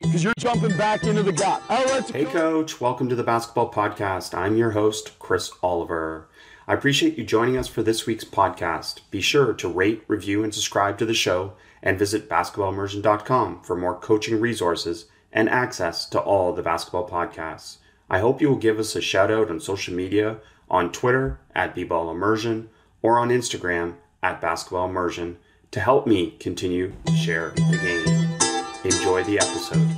because you're jumping back into the gap. Oh, hey, coach. Welcome to the Basketball Podcast. I'm your host, Chris Oliver. I appreciate you joining us for this week's podcast. Be sure to rate, review, and subscribe to the show, and visit basketballimmersion.com for more coaching resources and access to all the basketball podcasts. I hope you will give us a shout out on social media on Twitter at bballimmersion or on Instagram at basketballimmersion to help me continue to share the game. Enjoy the episode.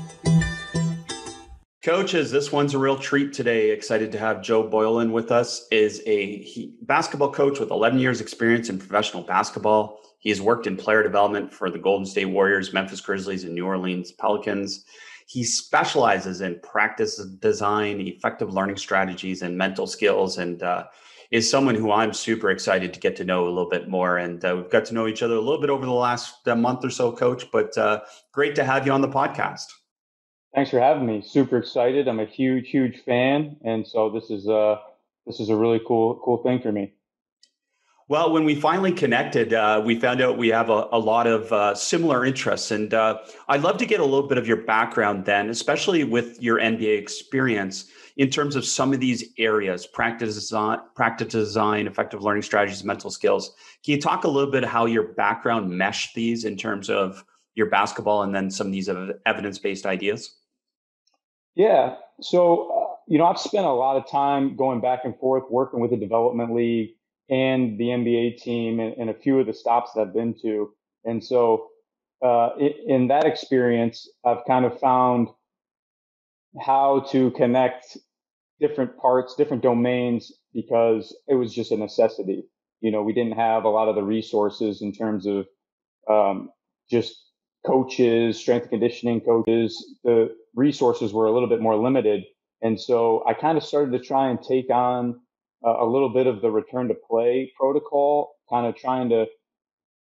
Coaches, this one's a real treat today. Excited to have Joe Boylan with us. Is a he, basketball coach with 11 years experience in professional basketball. He has worked in player development for the Golden State Warriors, Memphis Grizzlies, and New Orleans Pelicans. He specializes in practice design, effective learning strategies, and mental skills. And uh, is someone who I'm super excited to get to know a little bit more. And uh, we've got to know each other a little bit over the last uh, month or so, Coach. But uh, great to have you on the podcast. Thanks for having me. Super excited. I'm a huge, huge fan, and so this is a this is a really cool cool thing for me. Well, when we finally connected, uh, we found out we have a, a lot of uh, similar interests. And uh, I'd love to get a little bit of your background then, especially with your NBA experience in terms of some of these areas practice design, practice design, effective learning strategies, mental skills. Can you talk a little bit how your background meshed these in terms of your basketball and then some of these evidence based ideas? Yeah. So, uh, you know, I've spent a lot of time going back and forth working with the development league and the NBA team and, and a few of the stops that I've been to. And so, uh, in that experience, I've kind of found how to connect different parts, different domains, because it was just a necessity. You know, we didn't have a lot of the resources in terms of um, just coaches, strength and conditioning coaches. The resources were a little bit more limited. And so I kind of started to try and take on a little bit of the return to play protocol, kind of trying to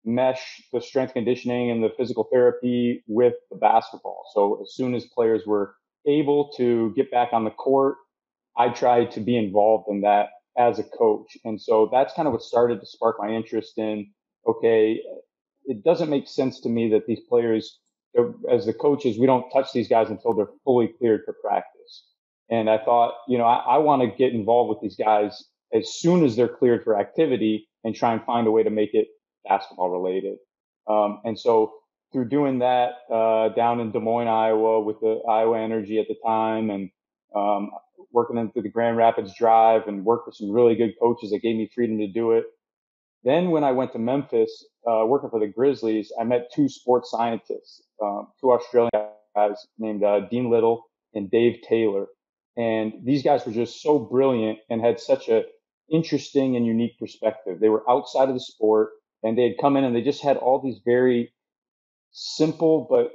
mesh the strength conditioning and the physical therapy with the basketball. So as soon as players were able to get back on the court, I tried to be involved in that as a coach. And so that's kind of what started to spark my interest in, okay, it doesn't make sense to me that these players, as the coaches, we don't touch these guys until they're fully cleared for practice. And I thought, you know, I, I want to get involved with these guys as soon as they're cleared for activity and try and find a way to make it basketball related. Um, and so through doing that uh, down in Des Moines, Iowa, with the Iowa Energy at the time, and um, working into the Grand Rapids Drive, and worked with some really good coaches that gave me freedom to do it. Then when I went to Memphis, uh, working for the Grizzlies, I met two sports scientists, um, two Australian guys named uh, Dean Little and Dave Taylor. And these guys were just so brilliant and had such a interesting and unique perspective. They were outside of the sport and they had come in and they just had all these very simple but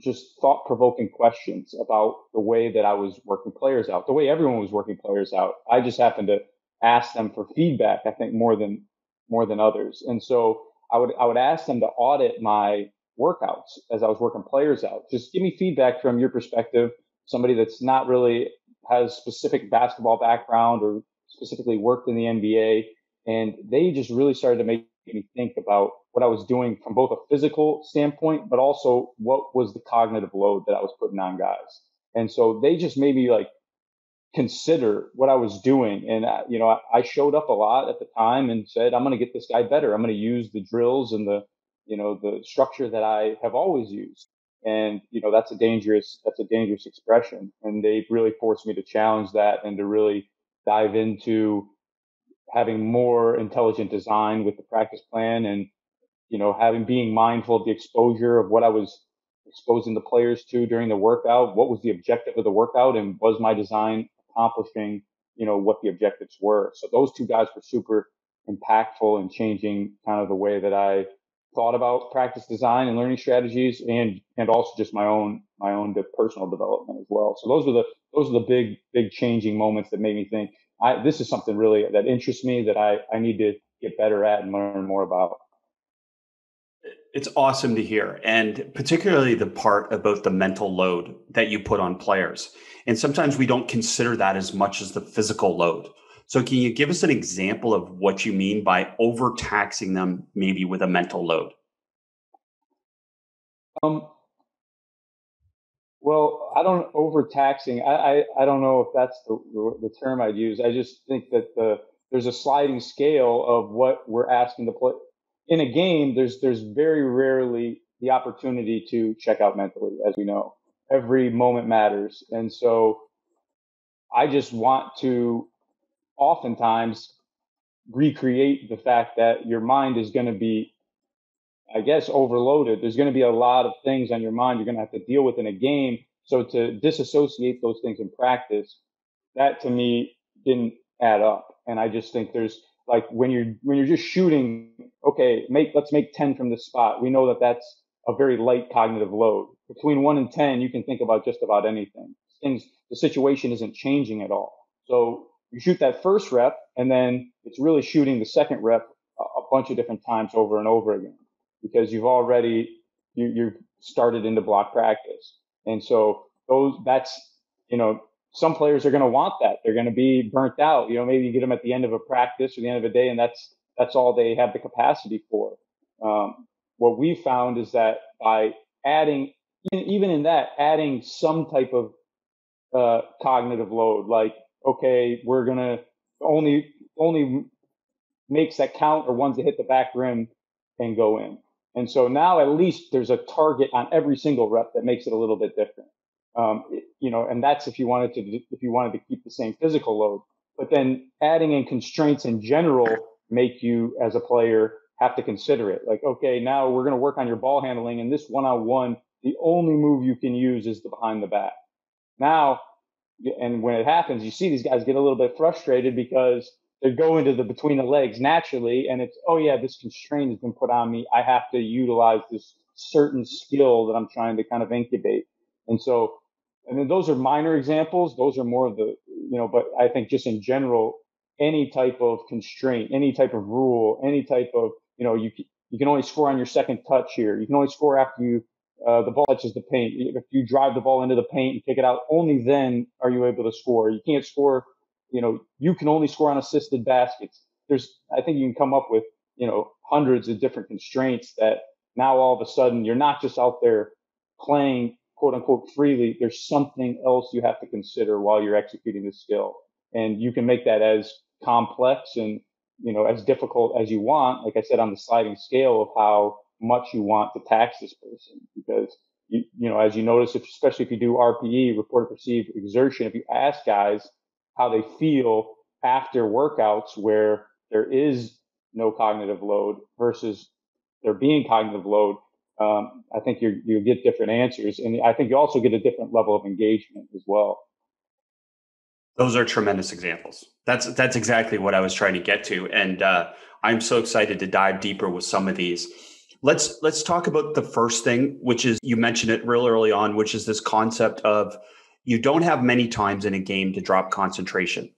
just thought provoking questions about the way that I was working players out, the way everyone was working players out. I just happened to ask them for feedback, I think more than, more than others. And so I would, I would ask them to audit my workouts as I was working players out. Just give me feedback from your perspective somebody that's not really has specific basketball background or specifically worked in the NBA. And they just really started to make me think about what I was doing from both a physical standpoint, but also what was the cognitive load that I was putting on guys. And so they just made me like consider what I was doing. And, uh, you know, I, I, showed up a lot at the time and said, I'm going to get this guy better. I'm going to use the drills and the, you know, the structure that I have always used. And, you know, that's a dangerous, that's a dangerous expression. And they really forced me to challenge that and to really dive into having more intelligent design with the practice plan and, you know, having being mindful of the exposure of what I was exposing the players to during the workout. What was the objective of the workout and was my design accomplishing, you know, what the objectives were? So those two guys were super impactful in changing kind of the way that I thought about practice design and learning strategies and and also just my own my own personal development as well so those are the those are the big big changing moments that made me think i this is something really that interests me that i i need to get better at and learn more about. It's awesome to hear and particularly the part about the mental load that you put on players. And sometimes we don't consider that as much as the physical load. So, can you give us an example of what you mean by overtaxing them, maybe with a mental load? Um, Well, I don't overtaxing. I, I, I don't know if that's the, the term I'd use. I just think that the there's a sliding scale of what we're asking to play in a game. There's there's very rarely the opportunity to check out mentally, as we know. Every moment matters, and so I just want to oftentimes recreate the fact that your mind is going to be I guess, overloaded. There's going to be a lot of things on your mind you're going to have to deal with in a game. So to disassociate those things in practice, that to me didn't add up. And I just think there's like when you're when you're just shooting, okay, make let's make 10 from this spot. We know that that's a very light cognitive load. Between one and 10, you can think about just about anything. Things the situation isn't changing at all. So you shoot that first rep, and then it's really shooting the second rep a bunch of different times over and over again because you've already you, you've started into block practice. And so those that's you know some players are going to want that. They're going to be burnt out. You know, maybe you get them at the end of a practice or the end of a day, and that's that's all they have the capacity for. Um, what we found is that by adding, even in that, adding some type of uh, cognitive load, like okay, we're gonna only only makes that count or ones that hit the back rim and go in. And so now at least there's a target on every single rep that makes it a little bit different. Um, you know, and that's if you wanted to, if you wanted to keep the same physical load, but then adding in constraints in general make you as a player have to consider it. Like, okay, now we're going to work on your ball handling and this one on one, the only move you can use is the behind the back. Now, and when it happens, you see these guys get a little bit frustrated because they go into the between the legs naturally and it's oh yeah this constraint has been put on me. I have to utilize this certain skill that i'm trying to kind of incubate. And so and then those are minor examples. Those are more of the you know but i think just in general any type of constraint any type of rule any type of you know you you can only score on your second touch here. You can only score after you uh, the ball touches the paint. If you drive the ball into the paint and kick it out only then are you able to score. You can't score you know, you can only score on assisted baskets. There's, I think you can come up with, you know, hundreds of different constraints that now all of a sudden you're not just out there playing quote unquote freely. There's something else you have to consider while you're executing the skill. And you can make that as complex and, you know, as difficult as you want. Like I said, on the sliding scale of how much you want to tax this person because you, you know, as you notice, if, especially if you do RPE, report perceived exertion, if you ask guys, how they feel after workouts where there is no cognitive load versus there being cognitive load, um, I think you you get different answers, and I think you also get a different level of engagement as well. Those are tremendous examples. That's that's exactly what I was trying to get to, and uh, I'm so excited to dive deeper with some of these. Let's let's talk about the first thing, which is you mentioned it real early on, which is this concept of you don't have many times in a game to drop concentration.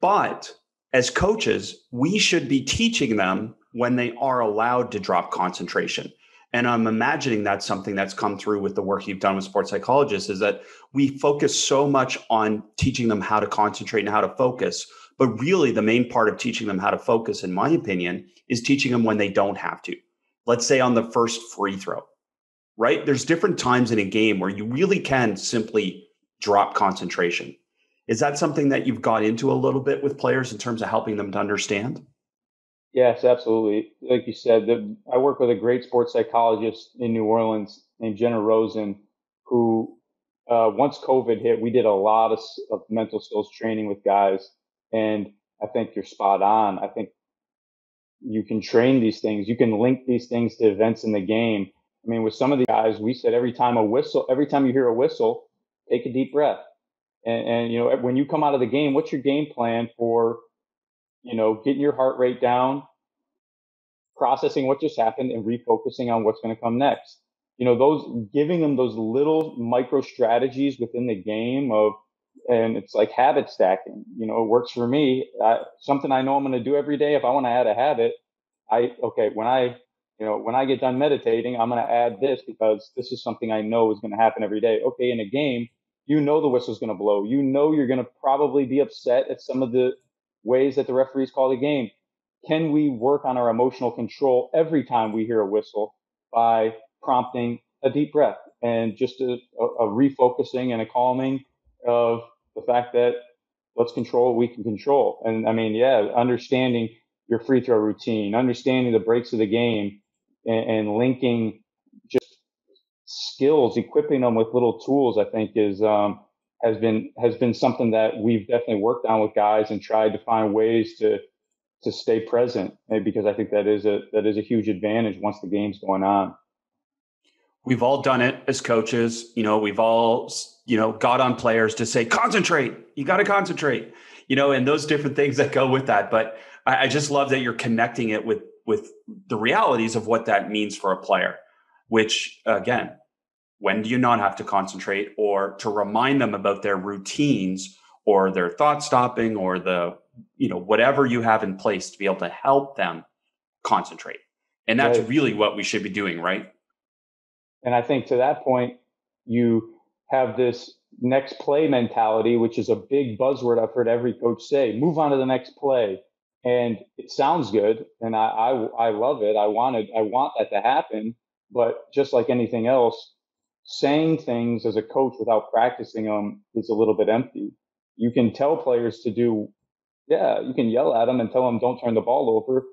But as coaches, we should be teaching them when they are allowed to drop concentration. And I'm imagining that's something that's come through with the work you've done with sports psychologists is that we focus so much on teaching them how to concentrate and how to focus. But really, the main part of teaching them how to focus, in my opinion, is teaching them when they don't have to. Let's say on the first free throw, right? There's different times in a game where you really can simply drop concentration. Is that something that you've got into a little bit with players in terms of helping them to understand? Yes, absolutely. Like you said, the, I work with a great sports psychologist in New Orleans named Jenna Rosen, who uh, once COVID hit, we did a lot of, of mental skills training with guys. And I think you're spot on. I think you can train these things. You can link these things to events in the game. I mean, with some of the guys, we said every time a whistle, every time you hear a whistle, take a deep breath. And, and, you know, when you come out of the game, what's your game plan for, you know, getting your heart rate down, processing what just happened and refocusing on what's going to come next? You know, those giving them those little micro strategies within the game of, and it's like habit stacking. You know, it works for me. I, something I know I'm going to do every day. If I want to add a habit, I, okay, when I you know, when I get done meditating, I'm going to add this because this is something I know is going to happen every day. Okay, in a game, you know the whistle's going to blow. You know you're going to probably be upset at some of the ways that the referees call the game. Can we work on our emotional control every time we hear a whistle by prompting a deep breath, and just a, a, refocusing and a calming of the fact that let's control what we can control. And I mean, yeah, understanding your free throw routine, understanding the breaks of the game, and, and linking skills, equipping them with little tools. I think is um, has been has been something that we've definitely worked on with guys and tried to find ways to to stay present eh, because I think that is a that is a huge advantage once the game's going on. We've all done it as coaches. You know, we've all you know got on players to say concentrate. You got to concentrate. You know, and those different things that go with that. But I, I just love that you're connecting it with with the realities of what that means for a player. Which again, when do you not have to concentrate, or to remind them about their routines or their thought stopping or the you know whatever you have in place to be able to help them concentrate? And that's right. really what we should be doing right? And i think to that point you have this next play mentality which is a big buzzword i've heard every coach say move on to the next play. And it sounds good and i i, I love it. I wanted i want that to happen but just like anything else saying things as a coach without practicing them is a little bit empty you can tell players to do yeah, you can yell at them and tell them don't turn the ball over,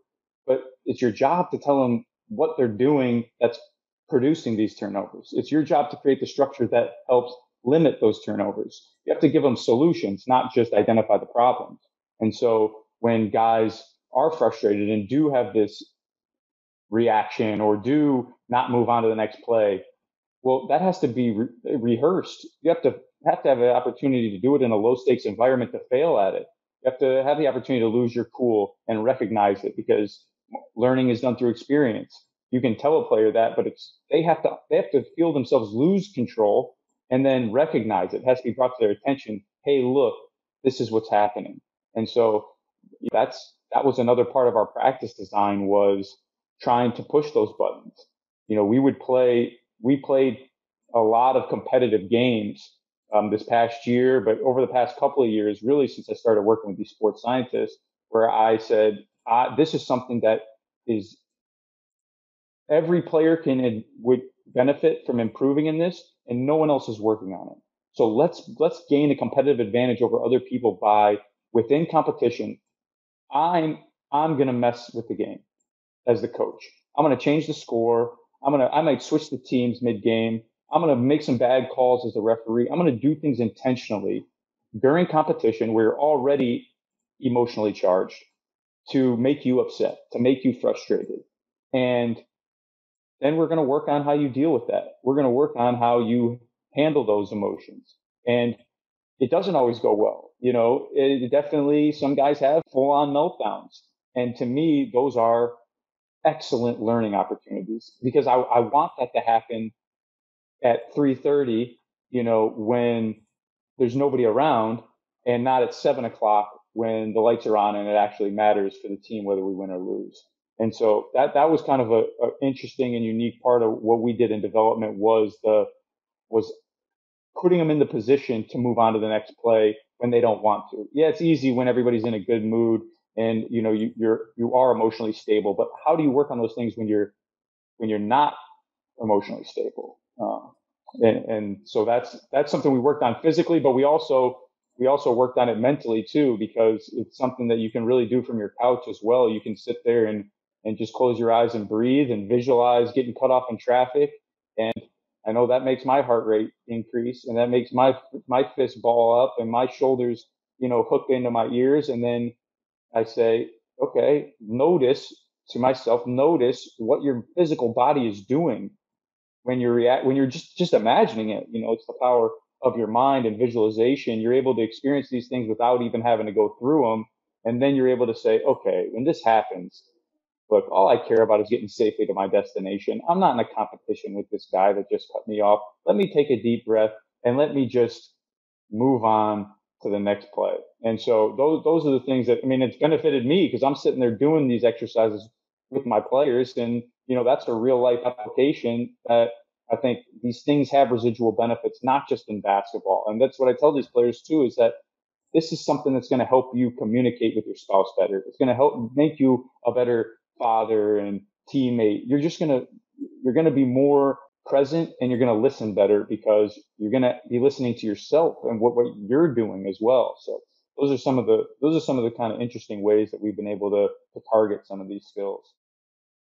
but it's your job to tell them what they're doing that's producing these turnovers. It's your job to create the structure that helps limit those turnovers. You have to give them solutions, not just identify the problems. And so when guys are frustrated and do have this reaction or do not move on to the next play, well, that has to be re- rehearsed. You have to have to have an opportunity to do it in a low stakes environment to fail at it. You have to have the opportunity to lose your cool and recognize it because learning is done through experience. You can tell a player that, but it's they have to they have to feel themselves lose control and then recognize it. it has to be brought to their attention. Hey, look, this is what's happening. And so that's that was another part of our practice design was trying to push those buttons. You know, we would play we played a lot of competitive games um, this past year, but over the past couple of years, really since I started working with these sports scientists, where I said, this is something that is every player can would benefit from improving in this, and no one else is working on it. So let's let's gain a competitive advantage over other people by within competition. I'm I'm gonna mess with the game as the coach. I'm gonna change the score. I'm gonna I might switch the teams mid game. I'm going to make some bad calls as a referee. I'm going to do things intentionally during competition where you're already emotionally charged to make you upset, to make you frustrated. And then we're going to work on how you deal with that. We're going to work on how you handle those emotions. And it doesn't always go well. You know, it definitely, some guys have full on meltdowns. And to me, those are excellent learning opportunities because I, I want that to happen at 3.30 you know when there's nobody around and not at 7 o'clock when the lights are on and it actually matters for the team whether we win or lose and so that that was kind of a, a interesting and unique part of what we did in development was the was putting them in the position to move on to the next play when they don't want to. Yeah, it's easy when everybody's in a good mood and you know you, you're you are emotionally stable. But how do you work on those things when you're when you're not emotionally stable? Uh, and, and so that's that's something we worked on physically, but we also we also worked on it mentally too because it's something that you can really do from your couch as well. You can sit there and and just close your eyes and breathe and visualize getting cut off in traffic. And I know that makes my heart rate increase and that makes my my fist ball up and my shoulders, you know, hook into my ears. And then I say, okay, notice to myself, notice what your physical body is doing when you're react when you're just just imagining it. You know it's the power of your mind and visualization. You're able to experience these things without even having to go through them and then you're able to say okay when this happens look all i care about is getting safely to my destination. I'm not in a competition with this guy that just cut me off. Let me take a deep breath and let me just move on to the next play and so those those are the things that i mean it's benefited me because i'm sitting there doing these exercises with my players and you know, that's a real life application that I think these things have residual benefits, not just in basketball. And that's what I tell these players too, is that this is something that's going to help you communicate with your spouse better. It's going to help make you a better father and teammate. You're just going to, you're going to be more present and you're going to listen better because you're going to be listening to yourself and what, what you're doing as well. So those are some of the those are some of the kind of interesting ways that we've been able to, to target some of these skills.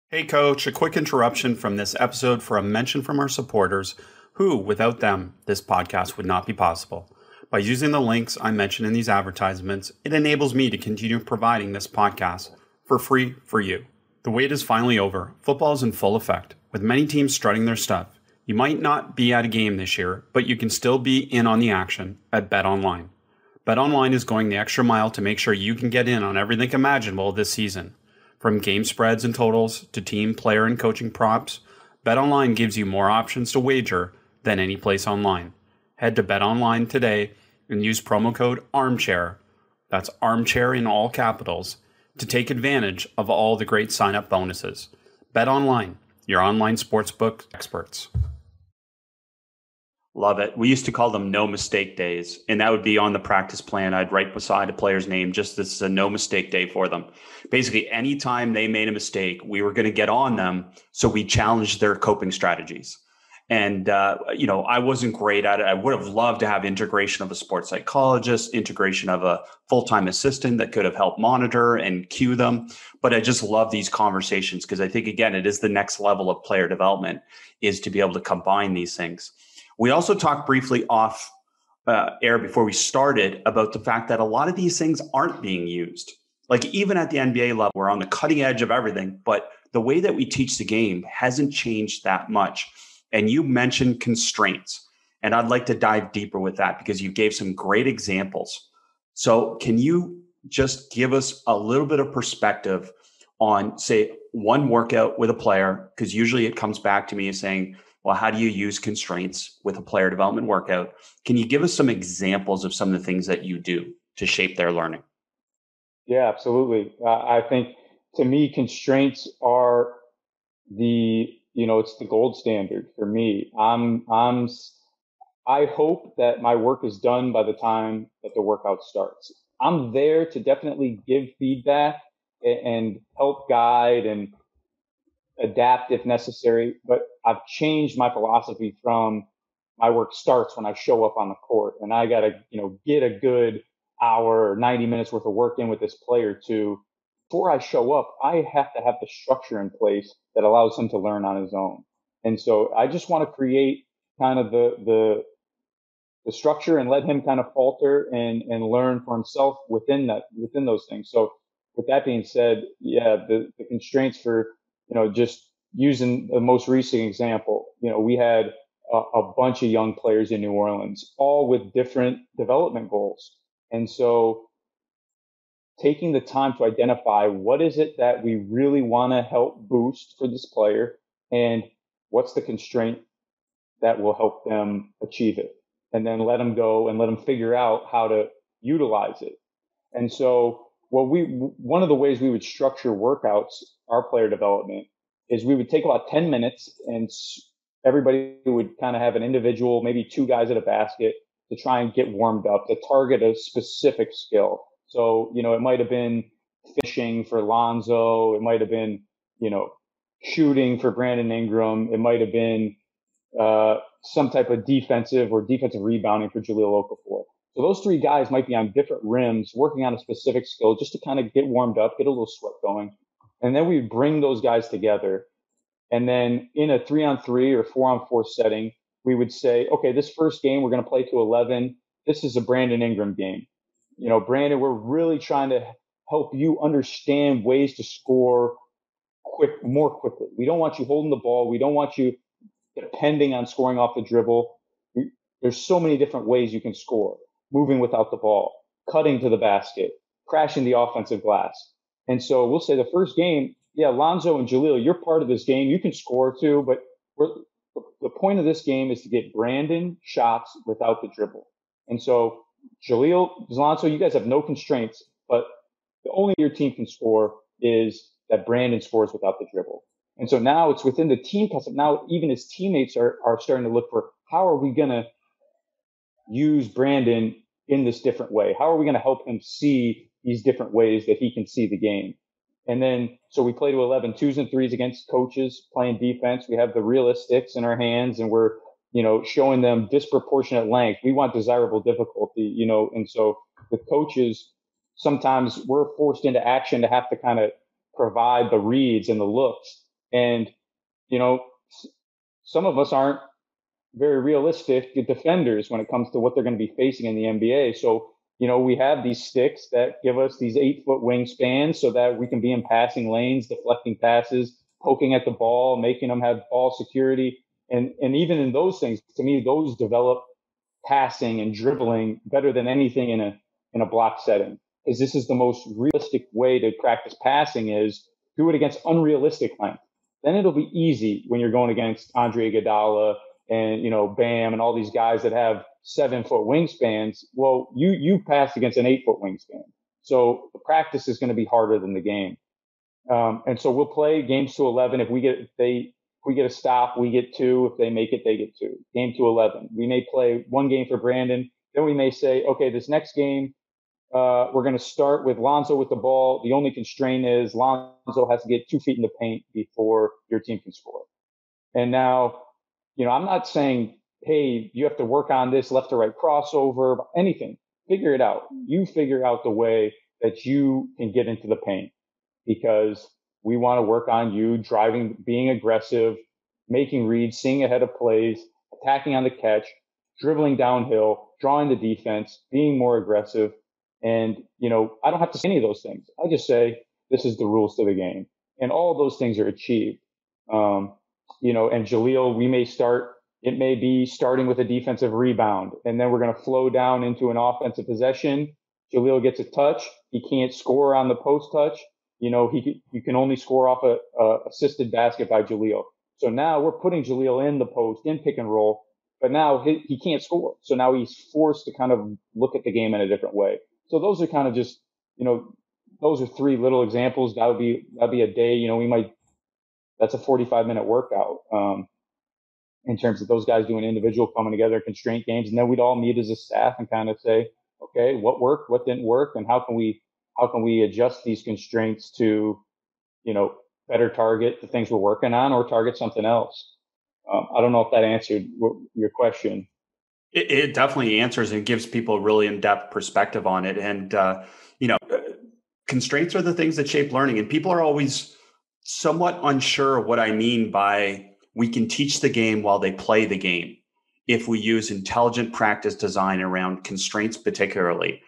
Hey, coach, a quick interruption from this episode for a mention from our supporters who, without them, this podcast would not be possible. By using the links I mentioned in these advertisements, it enables me to continue providing this podcast for free for you. The wait is finally over. Football is in full effect, with many teams strutting their stuff. You might not be at a game this year, but you can still be in on the action at BetOnline. BetOnline is going the extra mile to make sure you can get in on everything imaginable this season. From game spreads and totals to team, player, and coaching props, BetOnline gives you more options to wager than any place online. Head to BetOnline today and use promo code ARMCHAIR, that's armchair in all capitals, to take advantage of all the great sign up bonuses. BetOnline, your online sportsbook experts. Love it. We used to call them no mistake days, and that would be on the practice plan. I'd write beside a player's name, just this is a no mistake day for them. Basically, anytime they made a mistake, we were going to get on them. So we challenged their coping strategies. And, uh, you know, I wasn't great at it. I would have loved to have integration of a sports psychologist, integration of a full time assistant that could have helped monitor and cue them. But I just love these conversations because I think, again, it is the next level of player development is to be able to combine these things. We also talked briefly off uh, air before we started about the fact that a lot of these things aren't being used. Like even at the NBA level, we're on the cutting edge of everything, but the way that we teach the game hasn't changed that much. And you mentioned constraints, and I'd like to dive deeper with that because you gave some great examples. So, can you just give us a little bit of perspective on, say, one workout with a player? Because usually it comes back to me saying, well, how do you use constraints with a player development workout? Can you give us some examples of some of the things that you do to shape their learning? Yeah, absolutely. Uh, I think to me, constraints are the you know it's the gold standard for me. I'm I'm I hope that my work is done by the time that the workout starts. I'm there to definitely give feedback and help guide and adapt if necessary. But I've changed my philosophy from my work starts when I show up on the court and I got to, you know, get a good hour or 90 minutes worth of work in with this player to before I show up, I have to have the structure in place that allows him to learn on his own. And so I just want to create kind of the, the, the structure and let him kind of falter and, and learn for himself within that, within those things. So with that being said, yeah, the, the constraints for you know, just using the most recent example, you know, we had a, a bunch of young players in New Orleans, all with different development goals. And so taking the time to identify what is it that we really want to help boost for this player and what's the constraint that will help them achieve it and then let them go and let them figure out how to utilize it. And so what we, one of the ways we would structure workouts our player development is we would take about 10 minutes and everybody would kind of have an individual, maybe two guys at a basket to try and get warmed up to target a specific skill. So, you know, it might have been fishing for Lonzo. It might have been, you know, shooting for Brandon Ingram. It might have been, uh, some type of defensive or defensive rebounding for Jahlil Okafor. So those three guys might be on different rims working on a specific skill just to kind of get warmed up, get a little sweat going. And then we bring those guys together. And then in a three on three or four on four setting, we would say, okay, this first game, we're going to play to 11. This is a Brandon Ingram game. You know, Brandon, we're really trying to help you understand ways to score quick, more quickly. We don't want you holding the ball. We don't want you depending on scoring off the dribble. There's so many different ways you can score. Moving without the ball, cutting to the basket, crashing the offensive glass. And so we'll say the first game, yeah, Lonzo and Jahlil, you're part of this game. You can score too, but the point of this game is to get Brandon shots without the dribble. And so Jahlil, Lonzo, you guys have no constraints, but the only your team can score is that Brandon scores without the dribble. And so now it's within the team concept. Now even his teammates are, are starting to look for how are we going to use Brandon in this different way? How are we going to help him see these different ways that he can see the game. And then, so we play to 11 twos and threes against coaches playing defense. We have the realistics in our hands and we're, you know, showing them disproportionate length. We want desirable difficulty, you know, and so with coaches, sometimes we're forced into action to have to kind of provide the reads and the looks. And, you know, some of us aren't very realistic defenders when it comes to what they're going to be facing in the NBA. So, you know, we have these sticks that give us these eight foot wingspans so that we can be in passing lanes, deflecting passes, poking at the ball, making them have ball security. And, and even in those things, to me, those develop passing and dribbling better than anything in a, in a block setting. Because this is the most realistic way to practice passing is do it against unrealistic length. Then it'll be easy when you're going against Andre Iguodala and you know Bam and all these guys that have seven foot wingspans. Well, you you pass against an eight foot wingspan, so the practice is going to be harder than the game. Um, and so we'll play games to eleven. If we get if they if we get a stop, we get two. If they make it, they get two. Game to eleven. We may play one game for Brandon. Then we may say, okay, this next game uh, we're going to start with Lonzo with the ball. The only constraint is Lonzo has to get two feet in the paint before your team can score. And now you know, I'm not saying, hey, you have to work on this left to right crossover, anything. Figure it out. You figure out the way that you can get into the paint because we want to work on you driving, being aggressive, making reads, seeing ahead of plays, attacking on the catch, dribbling downhill, drawing the defense, being more aggressive. And, you know, I don't have to say any of those things. I just say, this is the rules to the game. And all those things are achieved. Um, you know, and Jahlil, we may start, it may be starting with a defensive rebound, and then we're going to flow down into an offensive possession. Jahlil gets a touch. He can't score on the post touch. You know, he you can only score off a, a assisted basket by Jahlil. So now we're putting Jahlil in the post in pick and roll, but now he, he can't score. So now he's forced to kind of look at the game in a different way. So those are kind of just, you know, those are three little examples. That would be that'd be a day. You know, we might that's a 45 minute workout um, in terms of those guys doing individual coming together constraint games and then we'd all meet as a staff and kind of say okay what worked what didn't work and how can we how can we adjust these constraints to you know better target the things we're working on or target something else um, i don't know if that answered your question it, it, definitely answers and gives people a really in-depth perspective on it and uh, you know constraints are the things that shape learning and people are always somewhat unsure of what I mean by we can teach the game while they play the game if we use intelligent practice design around constraints, particularly.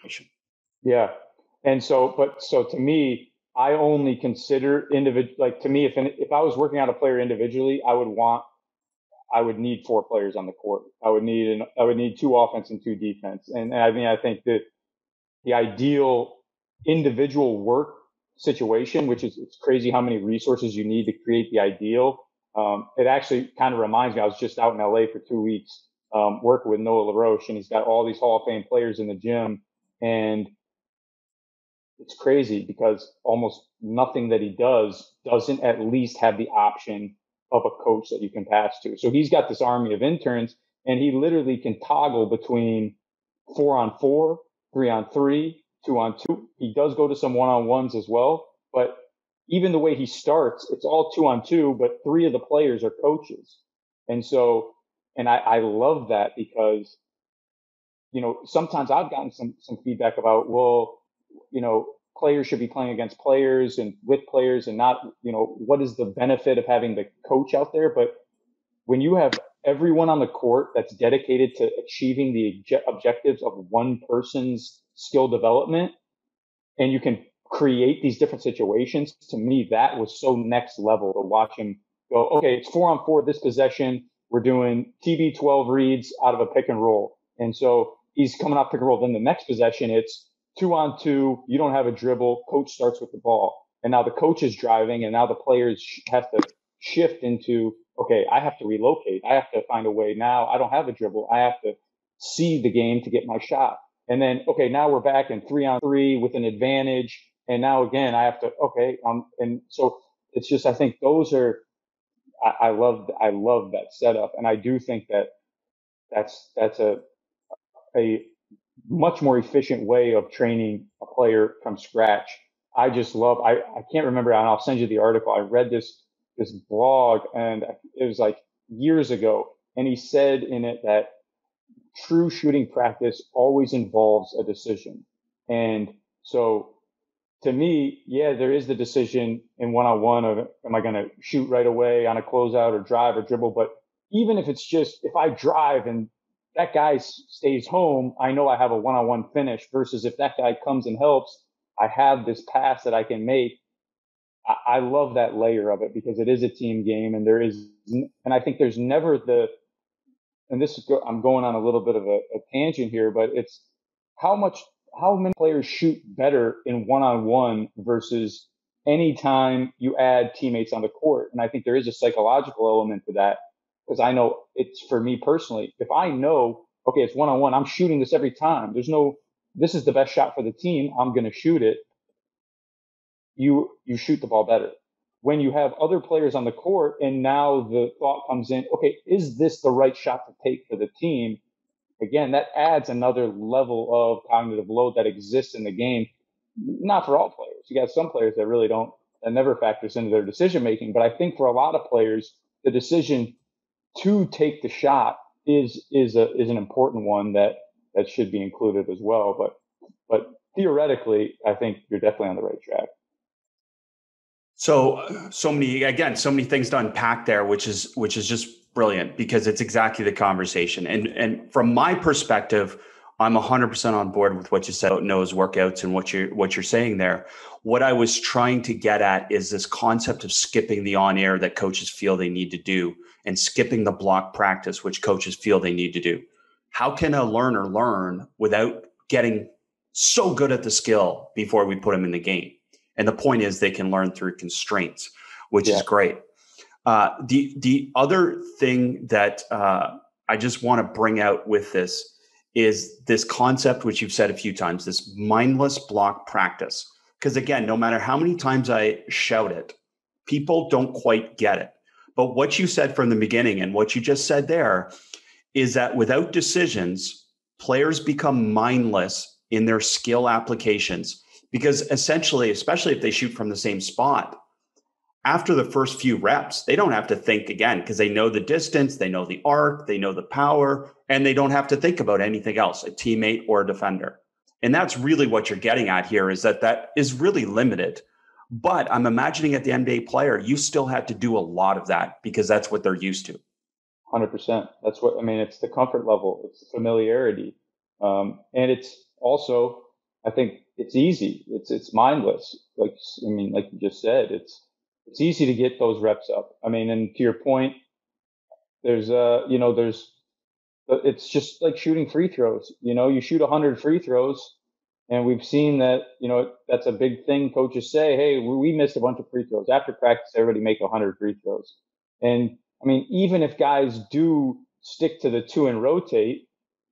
Yeah. And so, but so to me, I only consider individual, like to me, if, if I was working on a player individually, I would want, I would need four players on the court. I would need an, I would need two offense and two defense. And, and I mean, I think that the ideal individual work situation, which is it's crazy how many resources you need to create the ideal. Um, it actually kind of reminds me, I was just out in LA for two weeks, um, working with Noah LaRoche and he's got all these Hall of Fame players in the gym and it's crazy because almost nothing that he does doesn't at least have the option of a coach that you can pass to. So he's got this army of interns and he literally can toggle between four on four, three on three, two on two. He does go to some one on ones as well, but even the way he starts, it's all two on two, but three of the players are coaches. And so, and I, I love that because, you know, sometimes I've gotten some, some feedback about, well, you know, players should be playing against players and with players and not, you know, what is the benefit of having the coach out there? But when you have everyone on the court that's dedicated to achieving the objectives of one person's skill development and you can create these different situations. To me, that was so next level to watch him go, okay, it's four on four this possession. We're doing TB12 reads out of a pick and roll. And so he's coming off pick and roll. Then the next possession, it's two on two. You don't have a dribble. Coach starts with the ball. And now the coach is driving and now the players have to shift into, okay, I have to relocate. I have to find a way now. I don't have a dribble. I have to see the game to get my shot. And then, okay, now we're back in three on three with an advantage. And now again, I have to, okay. Um, and so it's just, I think those are, I, I love, I love that setup. And I do think that that's, that's a, a much more efficient way of training a player from scratch I just love, I, I can't remember, and I'll send you the article. I read this, this blog and it was like years ago. And he said in it that true shooting practice always involves a decision. And so to me, yeah, there is the decision in one on one of am I going to shoot right away on a closeout or drive or dribble? But even if it's just, if I drive and that guy stays home, I know I have a one on one finish versus if that guy comes and helps, I have this pass that I can make. I, love that layer of it because it is a team game and there is, and I think there's never the, and this is, I'm going on a little bit of a, a tangent here, but it's how much, how many players shoot better in one on one versus anytime you add teammates on the court. And I think there is a psychological element to that because I know it's for me personally. If I know, okay, it's one on one, I'm shooting this every time. There's no, this is the best shot for the team. I'm going to shoot it. You, you shoot the ball better. When you have other players on the court and now the thought comes in, okay, is this the right shot to take for the team? Again, that adds another level of cognitive load that exists in the game. Not for all players. You got some players that really don't, that never factors into their decision making. But I think for a lot of players, the decision to take the shot is is a is an important one that that should be included as well. But but theoretically, I think you're definitely on the right track. So so many again, so many things to unpack there, which is which is just brilliant because it's exactly the conversation. And and from my perspective, I'm 100% on board with what you said about Noah's workouts and what you're what you're saying there. What I was trying to get at is this concept of skipping the on air that coaches feel they need to do and skipping the block practice which coaches feel they need to do. How can a learner learn without getting so good at the skill before we put them in the game? And the point is they can learn through constraints, which yeah. is great. Uh, the the other thing that uh, I just want to bring out with this is this concept, which you've said a few times, this mindless block practice. Because again, no matter how many times I shout it, people don't quite get it. But what you said from the beginning and what you just said there is that without decisions, players become mindless in their skill applications because essentially, especially if they shoot from the same spot, after the first few reps, they don't have to think again because they know the distance, they know the arc, they know the power, and they don't have to think about anything else, a teammate or a defender. And that's really what you're getting at here is that that is really limited. But I'm imagining at the NBA player, you still had to do a lot of that because that's what they're used to. 100%. That's what, I mean, it's the comfort level, it's the familiarity. Um, and it's also, I think it's easy. It's, it's mindless. Like, I mean, like you just said, it's, it's easy to get those reps up. I mean, and to your point, there's uh, you know, there's it's just like shooting free throws. You know, you shoot 100 free throws, and we've seen that. You know, that's a big thing. Coaches say, "Hey, we missed a bunch of free throws after practice. Everybody make 100 free throws." And I mean, even if guys do stick to the two and rotate,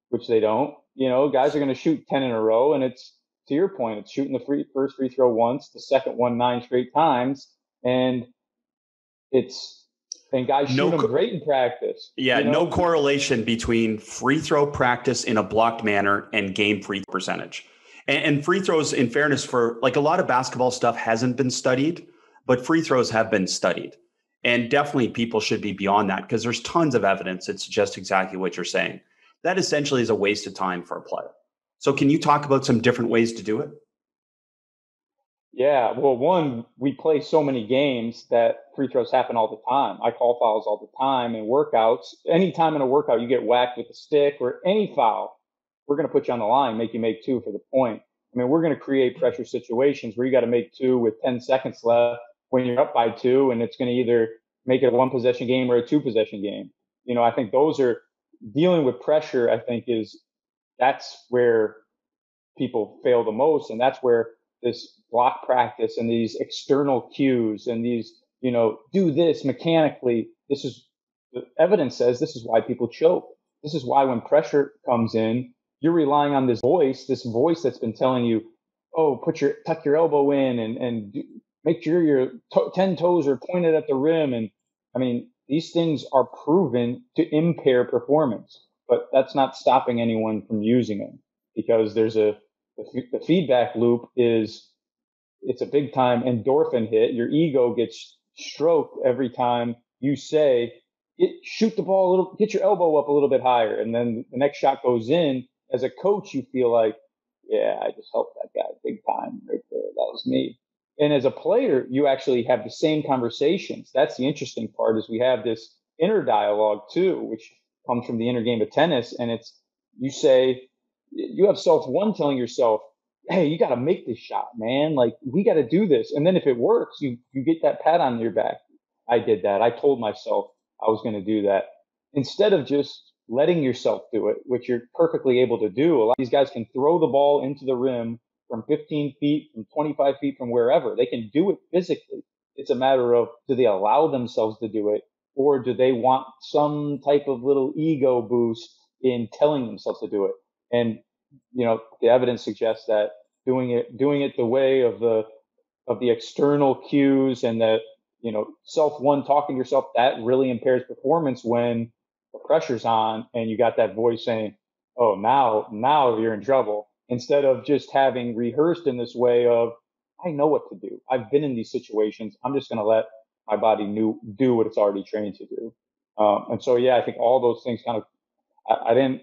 which they don't, you know, guys are going to shoot 10 in a row, and it's to your point, it's shooting the free, first free throw once, the second one nine straight times, and it's and guys no shoot them great in practice. Yeah, you know? no correlation between free throw practice in a blocked manner and game free percentage. And, and free throws, in fairness, for like a lot of basketball stuff hasn't been studied, but free throws have been studied. And definitely people should be beyond that because there's tons of evidence that suggests exactly what you're saying. That essentially is a waste of time for a player. So, can you talk about some different ways to do it? Yeah, well, one, we play so many games that free throws happen all the time. I call fouls all the time in workouts. Anytime in a workout you get whacked with a stick or any foul, we're going to put you on the line, make you make two for the point. I mean, we're going to create pressure situations where you got to make two with 10 seconds left when you're up by two, and it's going to either make it a one possession game or a two possession game. You know, I think those are dealing with pressure, I think is that's where people fail the most. And that's where this block practice and these external cues and these, you know, do this mechanically. This is the evidence says this is why people choke. This is why when pressure comes in, you're relying on this voice, this voice that's been telling you, oh, put your, tuck your elbow in and, and do, make sure your to- 10 toes are pointed at the rim. And I mean, these things are proven to impair performance, but that's not stopping anyone from using them because there's a, the, the feedback loop is it's a big time endorphin hit. Your ego gets stroked every time you say, shoot the ball a little, get your elbow up a little bit higher. And then the next shot goes in. As a coach, you feel like, yeah, I just helped that guy big time right there. That was me. And as a player, you actually have the same conversations. That's the interesting part is we have this inner dialogue too, which comes from the inner game of tennis. And it's, you say, you have self one telling yourself, Hey, you got to make this shot, man. Like we got to do this. And then if it works, you, you get that pat on your back. I did that. I told myself I was going to do that instead of just letting yourself do it, which you're perfectly able to do. A lot of these guys can throw the ball into the rim from 15 feet, from 25 feet, from wherever. They can do it physically. It's a matter of do they allow themselves to do it or do they want some type of little ego boost in telling themselves to do it? And, you know, the evidence suggests that doing it, doing it the way of the, of the external cues and the, you know, self one talking to yourself, that really impairs performance when the pressure's on and you got that voice saying, Oh, now, now you're in trouble instead of just having rehearsed in this way of, I know what to do. I've been in these situations. I'm just going to let my body new, do what it's already trained to do. Um, and so, yeah, I think all those things kind of, I, I, didn't,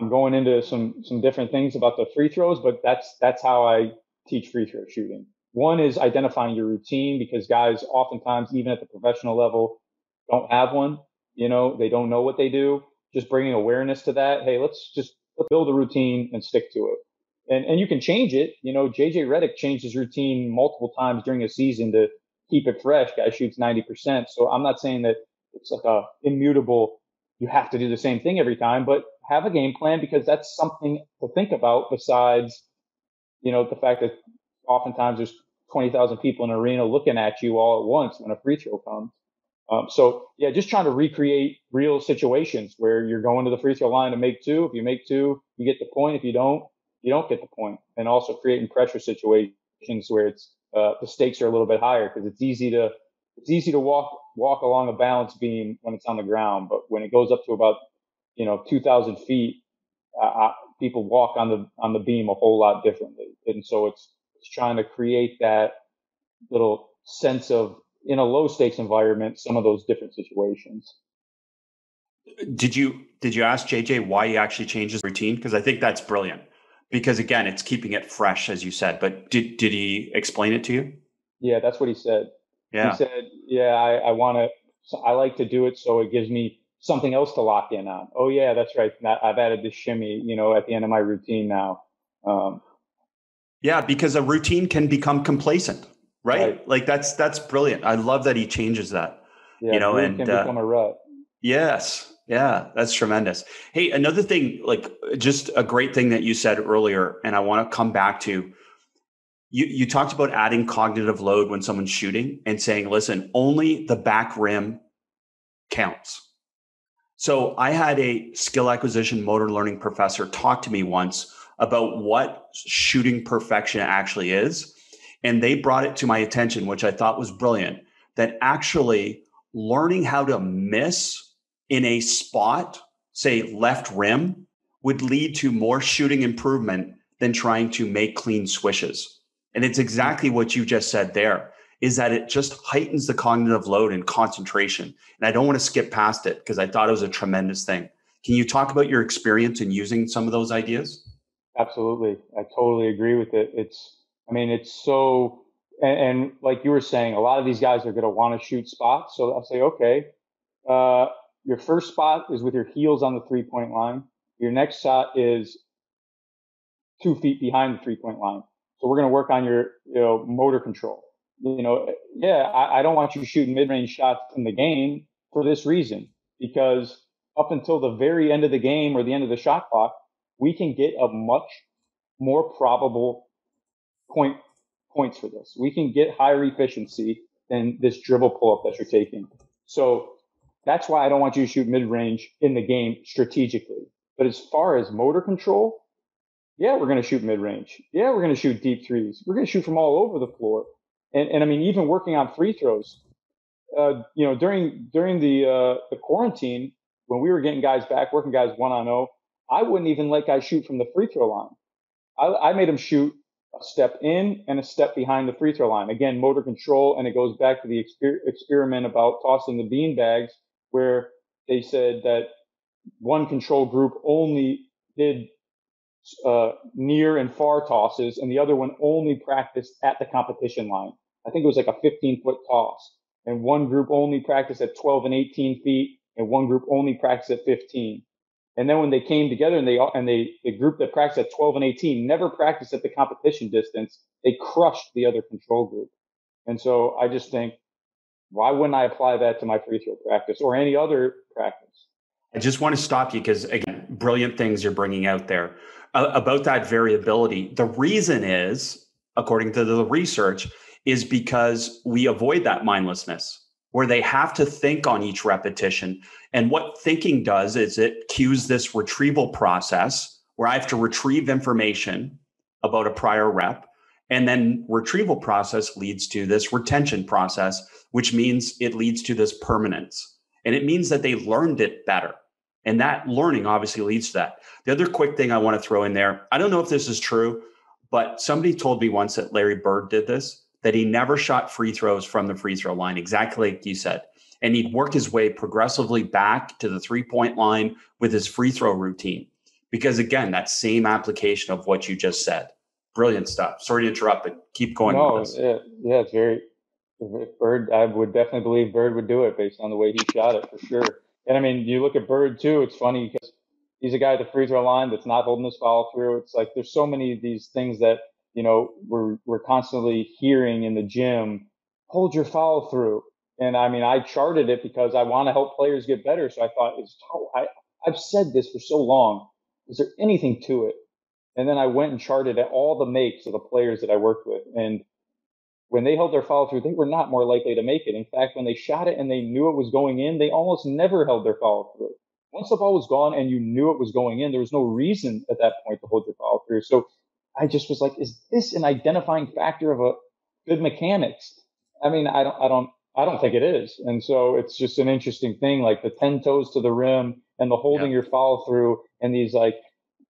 I'm going into some, some different things about the free throws, but that's, that's how I teach free throw shooting. One is identifying your routine because guys oftentimes, even at the professional level, don't have one. You know, they don't know what they do. Just bringing awareness to that. Hey, let's just build a routine and stick to it. And, and you can change it. You know, JJ Redick changed his routine multiple times during a season to keep it fresh. Guy shoots 90%. So I'm not saying that it's like a immutable, you have to do the same thing every time, but have a game plan because that's something to think about besides, you know, the fact that oftentimes there's 20,000 people in an arena looking at you all at once when a free throw comes. Um, so yeah, just trying to recreate real situations where you're going to the free throw line to make two. If you make two, you get the point. If you don't, you don't get the point. And also creating pressure situations where it's uh, the stakes are a little bit higher because it's easy to it's easy to walk walk along a balance beam when it's on the ground, but when it goes up to about you know 2,000 feet, uh, uh, people walk on the on the beam a whole lot differently. And so it's it's trying to create that little sense of in a low stakes environment some of those different situations. Did you did you ask JJ why he actually changed his routine? Because I think that's brilliant. Because again, it's keeping it fresh, as you said. But did did he explain it to you? Yeah, that's what he said. Yeah. He said, "Yeah, I, I want to. I like to do it so it gives me something else to lock in on. Oh yeah, that's right. I've added this shimmy, you know, at the end of my routine now. Um, yeah, because a routine can become complacent right? right? Like that's that's brilliant. I love that he changes that. Yeah, you know, and uh, become a rut. Yes, yeah, that's tremendous. Hey, another thing, like just a great thing that you said earlier, and I want to come back to. You you talked about adding cognitive load when someone's shooting and saying, listen, only the back rim counts. So I had a skill acquisition motor learning professor talk to me once about what shooting perfection actually is and they brought it to my attention, which I thought was brilliant, that actually learning how to miss in a spot, say left rim, would lead to more shooting improvement than trying to make clean swishes. And it's exactly what you just said there is that it just heightens the cognitive load and concentration. And I don't want to skip past it because I thought it was a tremendous thing. Can you talk about your experience in using some of those ideas? Absolutely. I totally agree with it. It's I mean, it's so, and, and like you were saying, a lot of these guys are going to want to shoot spots. So I'll say, okay, uh, your first spot is with your heels on the three point line. Your next shot is two feet behind the three point line. So we're going to work on your, you know, motor control. You know, yeah, I, I don't want you shooting mid range shots in the game for this reason, because up until the very end of the game or the end of the shot clock, we can get a much more probable point points for this. We can get higher efficiency than this dribble pull up that you're taking. So that's why I don't want you to shoot mid range in the game strategically. But as far as motor control, yeah, we're going to shoot mid range. Yeah, we're going to shoot deep threes. We're going to shoot from all over the floor. And, and I mean, even working on free throws, uh, you know, during, during the, uh, the quarantine, when we were getting guys back, working guys one on oh, I wouldn't even let guys shoot from the free throw line. I, I made them shoot a step in and a step behind the free throw line. Again, motor control, and it goes back to the exper- experiment about tossing the bean bags, where they said that one control group only did uh, near and far tosses, and the other one only practiced at the competition line. I think it was like a 15 foot toss. And one group only practiced at 12 and 18 feet, and one group only practiced at 15. And then when they came together and they and they the group that practiced at 12 and 18 never practiced at the competition distance, they crushed the other control group. And so I just think, why wouldn't I apply that to my free throw practice or any other practice? I just want to stop you because again, brilliant things you're bringing out there about that variability. The reason is, according to the research, is because we avoid that mindlessness where they have to think on each repetition. And what thinking does is it cues this retrieval process where I have to retrieve information about a prior rep. And then retrieval process leads to this retention process, which means it leads to this permanence. And it means that they learned it better. And that learning obviously leads to that. The other quick thing I want to throw in there I don't know if this is true, but somebody told me once that Larry Bird did this that he never shot free throws from the free throw line, exactly like you said. And he'd work his way progressively back to the three point line with his free throw routine. Because again, that same application of what you just said. Brilliant stuff. Sorry to interrupt, but keep going. No, yeah, yeah, it's very Bird. I would definitely believe Bird would do it based on the way he shot it for sure. And I mean, you look at Bird too. It's funny because he's a guy at the free throw line that's not holding his follow through. It's like there's so many of these things that you know we're we're constantly hearing in the gym. Hold your follow through. And I mean, I charted it because I want to help players get better. So I thought, it's, I, I've said this for so long. Is there anything to it? And then I went and charted all the makes of the players that I worked with. And when they held their follow through, they were not more likely to make it. In fact, when they shot it and they knew it was going in, they almost never held their follow through. Once the ball was gone and you knew it was going in, there was no reason at that point to hold your follow through. So I just was like, is this an identifying factor of a good mechanics? I mean, I don't, I don't, I don't think it is. And so it's just an interesting thing, like the 10 toes to the rim and the holding your follow through and these like,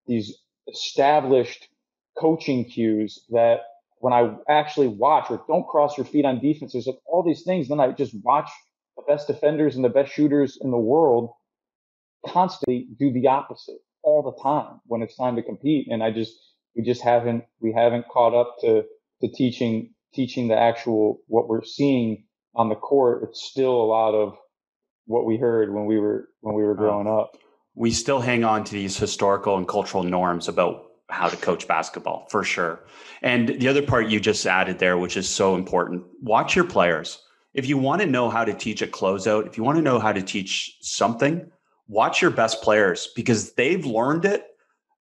these established coaching cues that when I actually watch or don't cross your feet on defense, there's like all these things. Then I just watch the best defenders and the best shooters in the world constantly do the opposite all the time when it's time to compete. And I just, we just haven't, we haven't caught up to, to teaching, teaching the actual, what we're seeing on the court. It's still a lot of what we heard when we were, when we were growing up. We still hang on to these historical and cultural norms about how to coach basketball for sure. And the other part you just added there, which is so important, watch your players. If you want to know how to teach a closeout, if you want to know how to teach something, watch your best players because they've learned it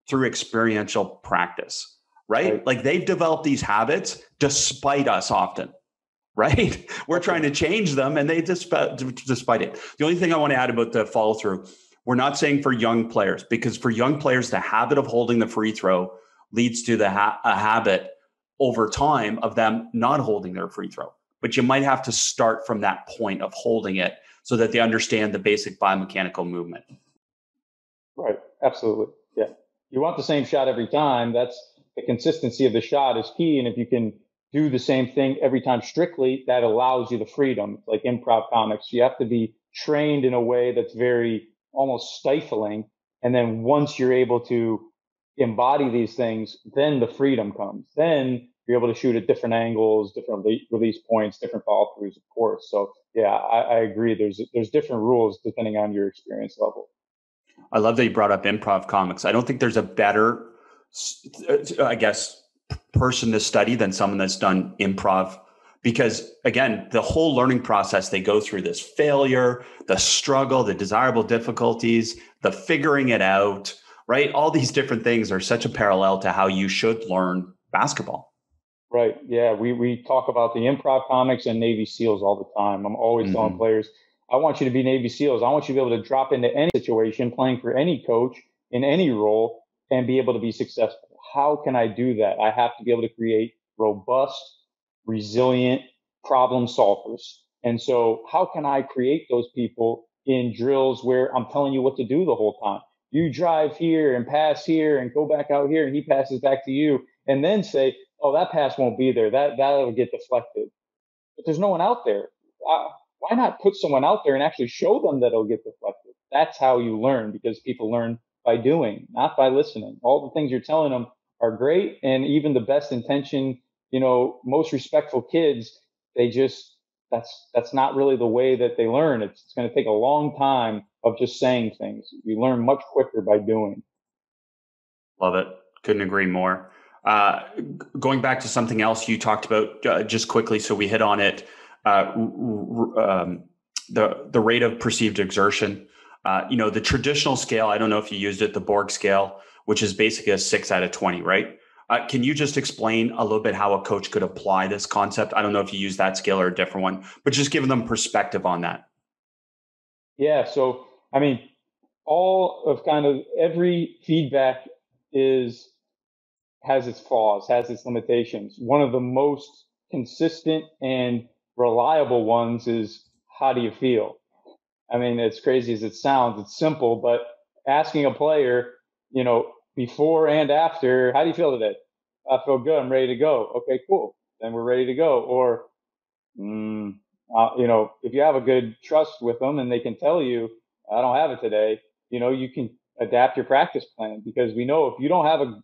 through experiential practice, right? right? Like they've developed these habits despite us often, right? We're trying to change them and they despite, despite it. The only thing I want to add about the follow through we're not saying for young players because for young players, the habit of holding the free throw leads to the ha- a habit over time of them not holding their free throw. But you might have to start from that point of holding it so that they understand the basic biomechanical movement. Right. Absolutely. Yeah. You want the same shot every time. That's the consistency of the shot is key. And if you can do the same thing every time strictly, that allows you the freedom, like improv comics. You have to be trained in a way that's very almost stifling. And then once you're able to embody these things, then the freedom comes. Then you're able to shoot at different angles, different release points, different follow throughs, of course. So yeah, I, I, agree. There's there's different rules depending on your experience level. I love that you brought up improv comics. I don't think there's a better, I guess, person to study than someone that's done improv because again the whole learning process they go through this failure the struggle the desirable difficulties the figuring it out right? All these different things are such a parallel to how you should learn basketball. Right. Yeah. We, we talk about the improv comics and navy seals all the time. I'm always mm-hmm. telling players i want you to be navy seals. I want you to be able to drop into any situation playing for any coach in any role and be able to be successful. How can i do that? I have to be able to create robust resilient problem solvers. And so how can I create those people in drills where I'm telling you what to do the whole time? You drive here and pass here and go back out here and he passes back to you and then say, oh, that pass won't be there. That that'll get deflected. But there's no one out there. Uh, why not put someone out there and actually show them that it'll get deflected? That's how you learn because people learn by doing, not by listening. All the things you're telling them are great, and even the best intention, you know, most respectful kids, they just that's that's not really the way that they learn. It's, it's going to take a long time of just saying things. You learn much quicker by doing. Love it. Couldn't agree more. Uh, going back to something else you talked about uh, just quickly, so we hit on it. Uh, um, the the rate of perceived exertion. Uh, you know, the traditional scale. I don't know if you used it, the Borg scale, which is basically a six out of twenty, right? Uh, can you just explain a little bit how a coach could apply this concept? I don't know if you use that scale or a different one, but just giving them perspective on that. Yeah. So, I mean, all of kind of every feedback is has its flaws, has its limitations. One of the most consistent and reliable ones is how do you feel? I mean, as crazy as it sounds, it's simple, but asking a player, you know, before and after, how do you feel today? I feel good. I'm ready to go. Okay, cool. Then we're ready to go. Or, mm, uh, you know, if you have a good trust with them and they can tell you, I don't have it today, you know, you can adapt your practice plan because we know if you don't have a,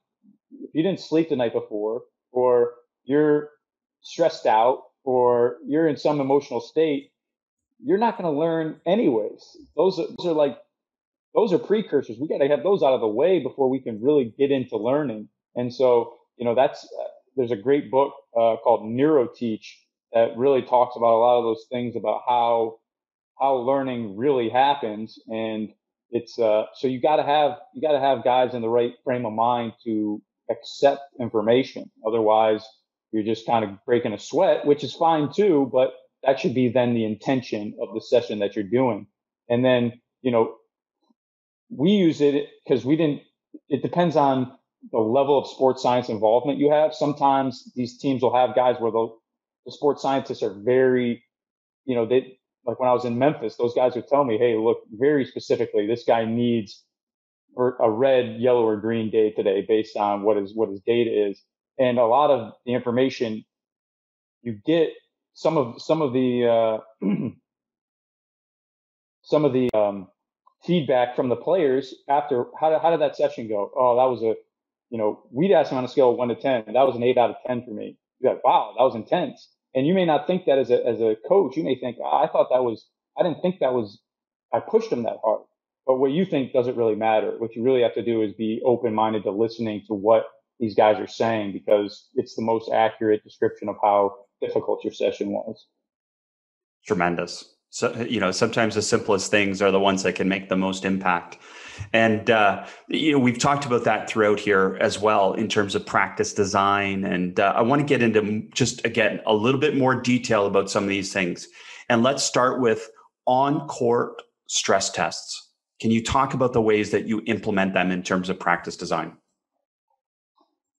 if you didn't sleep the night before or you're stressed out or you're in some emotional state, you're not going to learn anyways. Those are, those are like those are precursors. We got to have those out of the way before we can really get into learning. And so, you know, that's, uh, there's a great book uh, called Neuroteach that really talks about a lot of those things about how, how learning really happens. And it's, uh, so you got to have, you got to have guys in the right frame of mind to accept information. Otherwise, you're just kind of breaking a sweat, which is fine too, but that should be then the intention of the session that you're doing. And then, you know, we use it because we didn't, it depends on the level of sports science involvement you have. Sometimes these teams will have guys where the, the sports scientists are very, you know, they, like when I was in Memphis, those guys would tell me, Hey, look, very specifically, this guy needs a red, yellow, or green day today based on what his, what his data is. And a lot of the information you get some of, some of the, uh, some of the, um, feedback from the players after how did, how did that session go? Oh, that was a, you know, we'd ask them on a scale of one to 10. That was an eight out of 10 for me. You're like, wow, that was intense. And you may not think that as a, as a coach. You may think, oh, I thought that was, I didn't think that was, I pushed them that hard. But what you think doesn't really matter. What you really have to do is be open minded to listening to what these guys are saying because it's the most accurate description of how difficult your session was. Tremendous so you know sometimes the simplest things are the ones that can make the most impact. And uh, you know we've talked about that throughout here as well in terms of practice design. And uh, i want to get into just again a little bit more detail about some of these things. And let's start with on court stress tests. Can you talk about the ways that you implement them in terms of practice design?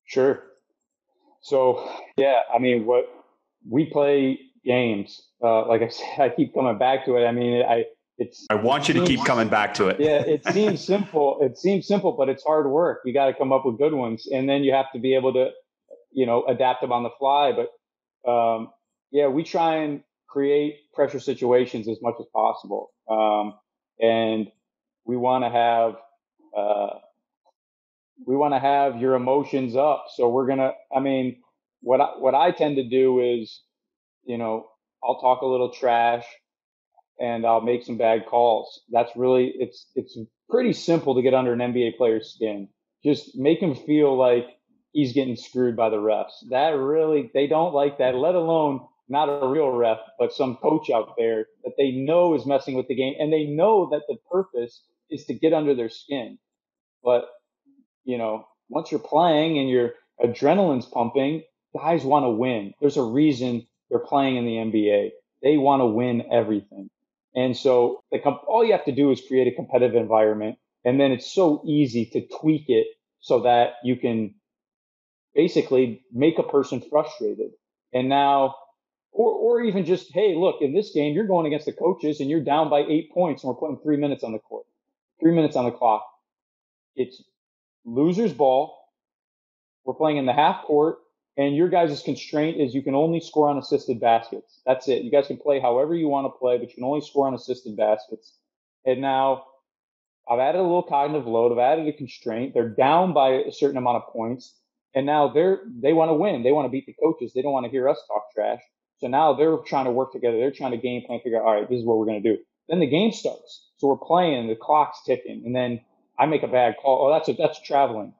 Sure. So yeah i mean what we play games. Uh, like I said, I keep coming back to it. I mean, I it's. I want you to keep coming back to it. yeah, it seems simple. It seems simple, but it's hard work. You got to come up with good ones, and then you have to be able to, you know, adapt them on the fly. But um, yeah, we try and create pressure situations as much as possible, um, and we want to have. Uh, we want to have your emotions up. So we're gonna. I mean, what I, what I tend to do is you know, I'll talk a little trash and I'll make some bad calls. That's really, it's, it's pretty simple to get under an NBA player's skin. Just make him feel like he's getting screwed by the refs. That really, they don't like that, let alone not a real ref, but some coach out there that they know is messing with the game and they know that the purpose is to get under their skin. But, you know, once you're playing and your adrenaline's pumping, guys want to win. There's a reason they're playing in the NBA. They want to win everything. And so comp- all you have to do is create a competitive environment. And then it's so easy to tweak it so that you can basically make a person frustrated. And now, or, or even just, Hey, look, in this game, you're going against the coaches and you're down by eight points and we're putting three minutes on the court, three minutes on the clock. It's losers ball. We're playing in the half court And your guys' constraint is you can only score on assisted baskets. That's it. You guys can play however you want to play, but you can only score on assisted baskets. And now I've added a little cognitive load. I've added a constraint. They're down by a certain amount of points. And now they're, they want to win. They want to beat the coaches. They don't want to hear us talk trash. So now they're trying to work together. They're trying to game plan, figure out, all right, this is what we're going to do. Then the game starts. So we're playing, the clock's ticking, and then I make a bad call. Oh, that's a, that's traveling.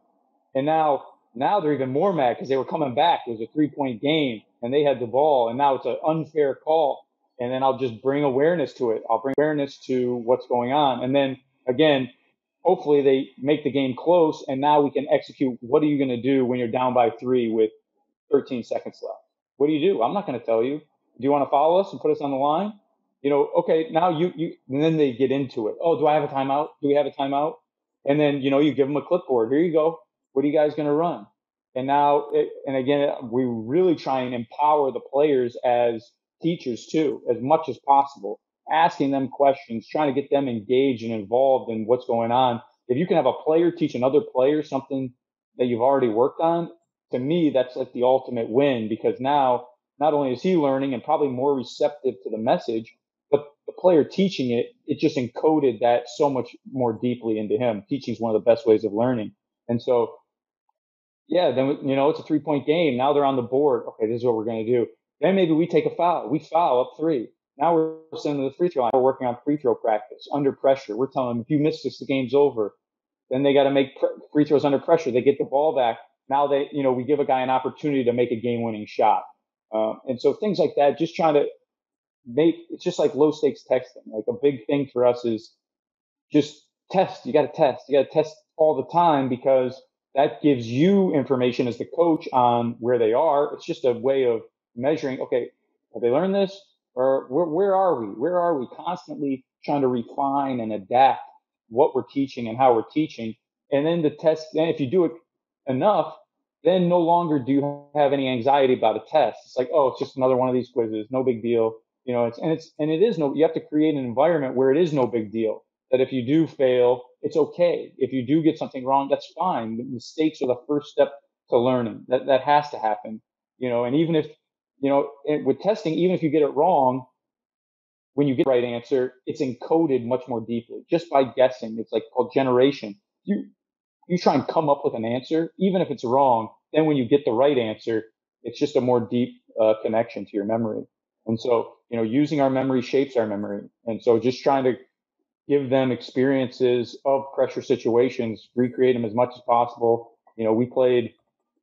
And now, now they're even more mad because they were coming back. It was a three point game and they had the ball and now it's an unfair call. And then I'll just bring awareness to it. I'll bring awareness to what's going on. And then again, hopefully they make the game close and now we can execute. What are you going to do when you're down by three with 13 seconds left? What do you do? I'm not going to tell you. Do you want to follow us and put us on the line? You know, okay, now you, you, and then they get into it. Oh, do I have a timeout? Do we have a timeout? And then, you know, you give them a clipboard. Here you go. What are you guys going to run? And now, it, and again, we really try and empower the players as teachers too, as much as possible, asking them questions, trying to get them engaged and involved in what's going on. If you can have a player teach another player something that you've already worked on, to me, that's like the ultimate win because now not only is he learning and probably more receptive to the message, but the player teaching it, it just encoded that so much more deeply into him. Teaching is one of the best ways of learning. And so yeah, then, you know, it's a three point game. Now they're on the board. Okay, this is what we're going to do. Then maybe we take a foul. We foul up three. Now we're sending the free throw line. We're working on free throw practice under pressure. We're telling them if you miss this, the game's over. Then they got to make free throws under pressure. They get the ball back. Now they, you know, we give a guy an opportunity to make a game winning shot. Um, and so things like that, just trying to make, it's just like low stakes testing. Like a big thing for us is just test. You got to test. You got to test all the time because that gives you information as the coach on where they are. It's just a way of measuring, okay, have they learned this? Or where, where are we? Where are we constantly trying to refine and adapt what we're teaching and how we're teaching? And then the test, then if you do it enough, then no longer do you have any anxiety about a test. It's like, oh, it's just another one of these quizzes, no big deal. You know, it's, and it's, and it is no, you have to create an environment where it is no big deal that if you do fail, it's okay. If you do get something wrong, that's fine. The mistakes are the first step to learning. That that has to happen. You know, and even if you know with testing, even if you get it wrong, when you get the right answer, it's encoded much more deeply just by guessing. It's like called generation. You you try and come up with an answer, even if it's wrong. Then when you get the right answer, it's just a more deep uh, connection to your memory. And so, you know, using our memory shapes our memory. And so just trying to give them experiences of pressure situations, recreate them as much as possible. You know, we played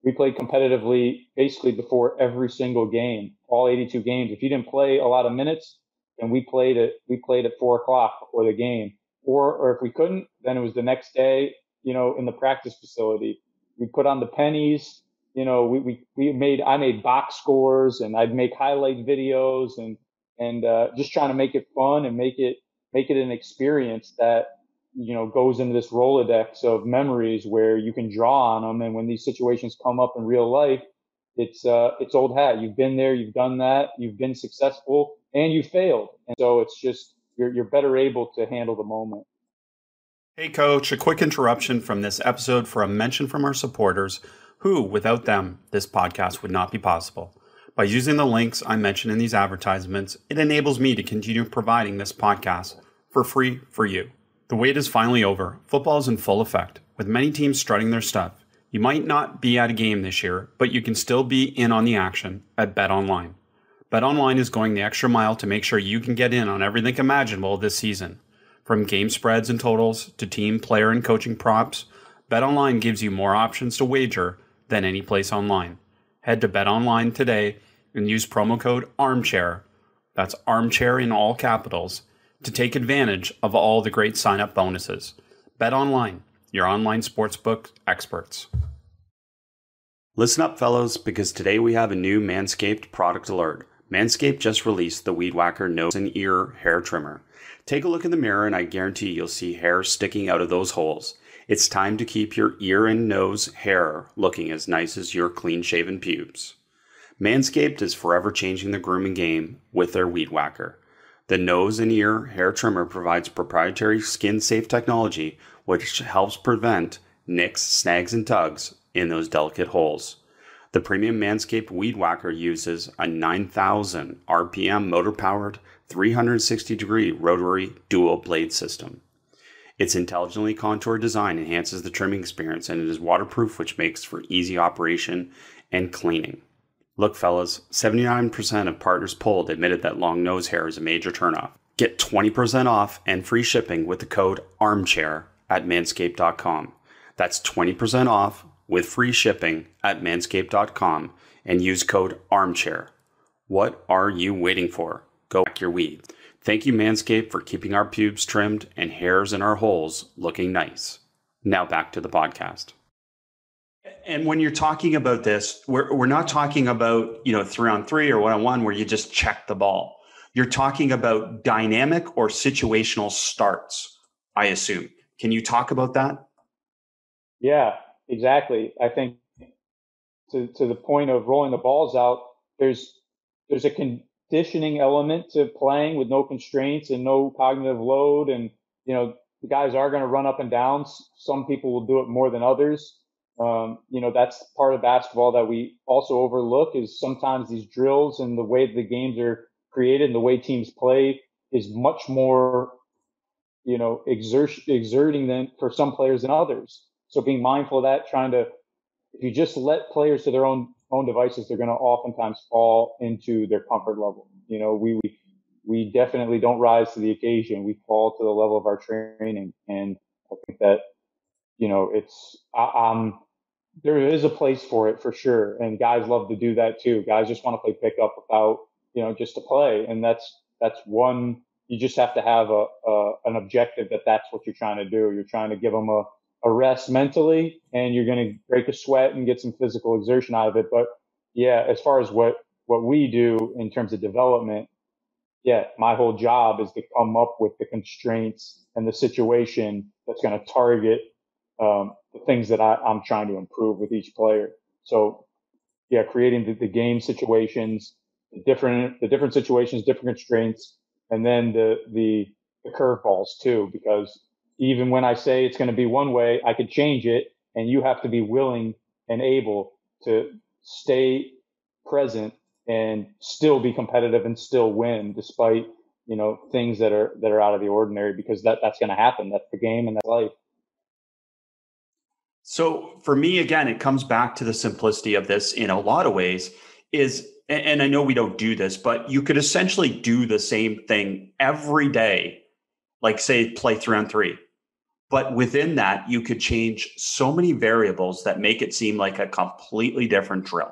we played competitively basically before every single game, all 82 games. If you didn't play a lot of minutes, then we played it. We played at four o'clock before the game, or or if we couldn't, then it was the next day. You know, in the practice facility, we put on the pennies. You know, we we we made I made box scores and I'd make highlight videos and and uh, just trying to make it fun and make it make it an experience that you know goes into this rolodex of memories where you can draw on them and when these situations come up in real life it's uh it's old hat. You've been there you've done that you've been successful and you failed. And so it's just you're, you're better able to handle the moment. Hey coach a quick interruption from this episode for a mention from our supporters who without them this podcast would not be possible by using the links I mentioned in these advertisements, it enables me to continue providing this podcast for free for you. The wait is finally over. Football is in full effect, with many teams strutting their stuff. You might not be at a game this year, but you can still be in on the action at Bet Online. Bet Online is going the extra mile to make sure you can get in on everything imaginable this season. From game spreads and totals to team, player, and coaching props, Bet Online gives you more options to wager than any place online. Head to Bet Online today and use promo code ARMCHAIR, that's armchair in all capitals, to take advantage of all the great sign up bonuses. Bet online, your online sportsbook experts. Listen up, fellows, because today we have a new Manscaped product alert. Manscaped just released the Weed Whacker nose and ear hair trimmer. Take a look in the mirror, and I guarantee you'll see hair sticking out of those holes. It's time to keep your ear and nose hair looking as nice as your clean shaven pubes. Manscaped is forever changing the grooming game with their Weed Whacker. The nose and ear hair trimmer provides proprietary skin safe technology which helps prevent nicks, snags, and tugs in those delicate holes. The premium Manscaped Weed Whacker uses a 9,000 RPM motor powered 360 degree rotary dual blade system. Its intelligently contoured design enhances the trimming experience and it is waterproof, which makes for easy operation and cleaning. Look, fellas, 79% of partners polled admitted that long nose hair is a major turnoff. Get 20% off and free shipping with the code ARMCHAIR at manscaped.com. That's 20% off with free shipping at manscaped.com and use code ARMCHAIR. What are you waiting for? Go back your weed. Thank you, Manscaped, for keeping our pubes trimmed and hairs in our holes looking nice. Now back to the podcast. And when you're talking about this, we're, we're not talking about, you know, three on three or one on one where you just check the ball. You're talking about dynamic or situational starts, I assume. Can you talk about that? Yeah, exactly. I think to, to the point of rolling the balls out, there's there's a conditioning element to playing with no constraints and no cognitive load. And, you know, the guys are going to run up and down. Some people will do it more than others. Um, you know, that's part of basketball that we also overlook is sometimes these drills and the way the games are created and the way teams play is much more, you know, exert, exerting than for some players than others. So being mindful of that, trying to, if you just let players to their own own devices, they're going to oftentimes fall into their comfort level. You know, we, we definitely don't rise to the occasion. We fall to the level of our training. And I think that, you know, it's, I, am there is a place for it for sure. And guys love to do that too. Guys just want to play pickup without, you know, just to play. And that's, that's one, you just have to have a, a an objective that that's what you're trying to do. You're trying to give them a, a rest mentally and you're going to break a sweat and get some physical exertion out of it. But yeah, as far as what, what we do in terms of development, yeah, my whole job is to come up with the constraints and the situation that's going to target um, the things that I, am trying to improve with each player. So yeah, creating the, the game situations, the different, the different situations, different constraints, and then the, the, the curveballs too, because even when I say it's going to be one way, I could change it and you have to be willing and able to stay present and still be competitive and still win despite, you know, things that are, that are out of the ordinary because that, that's going to happen. That's the game and that's life. So for me, again, it comes back to the simplicity of this in a lot of ways is, and I know we don't do this, but you could essentially do the same thing every day, like say play three on three but within that, you could change so many variables that make it seem like a completely different drill,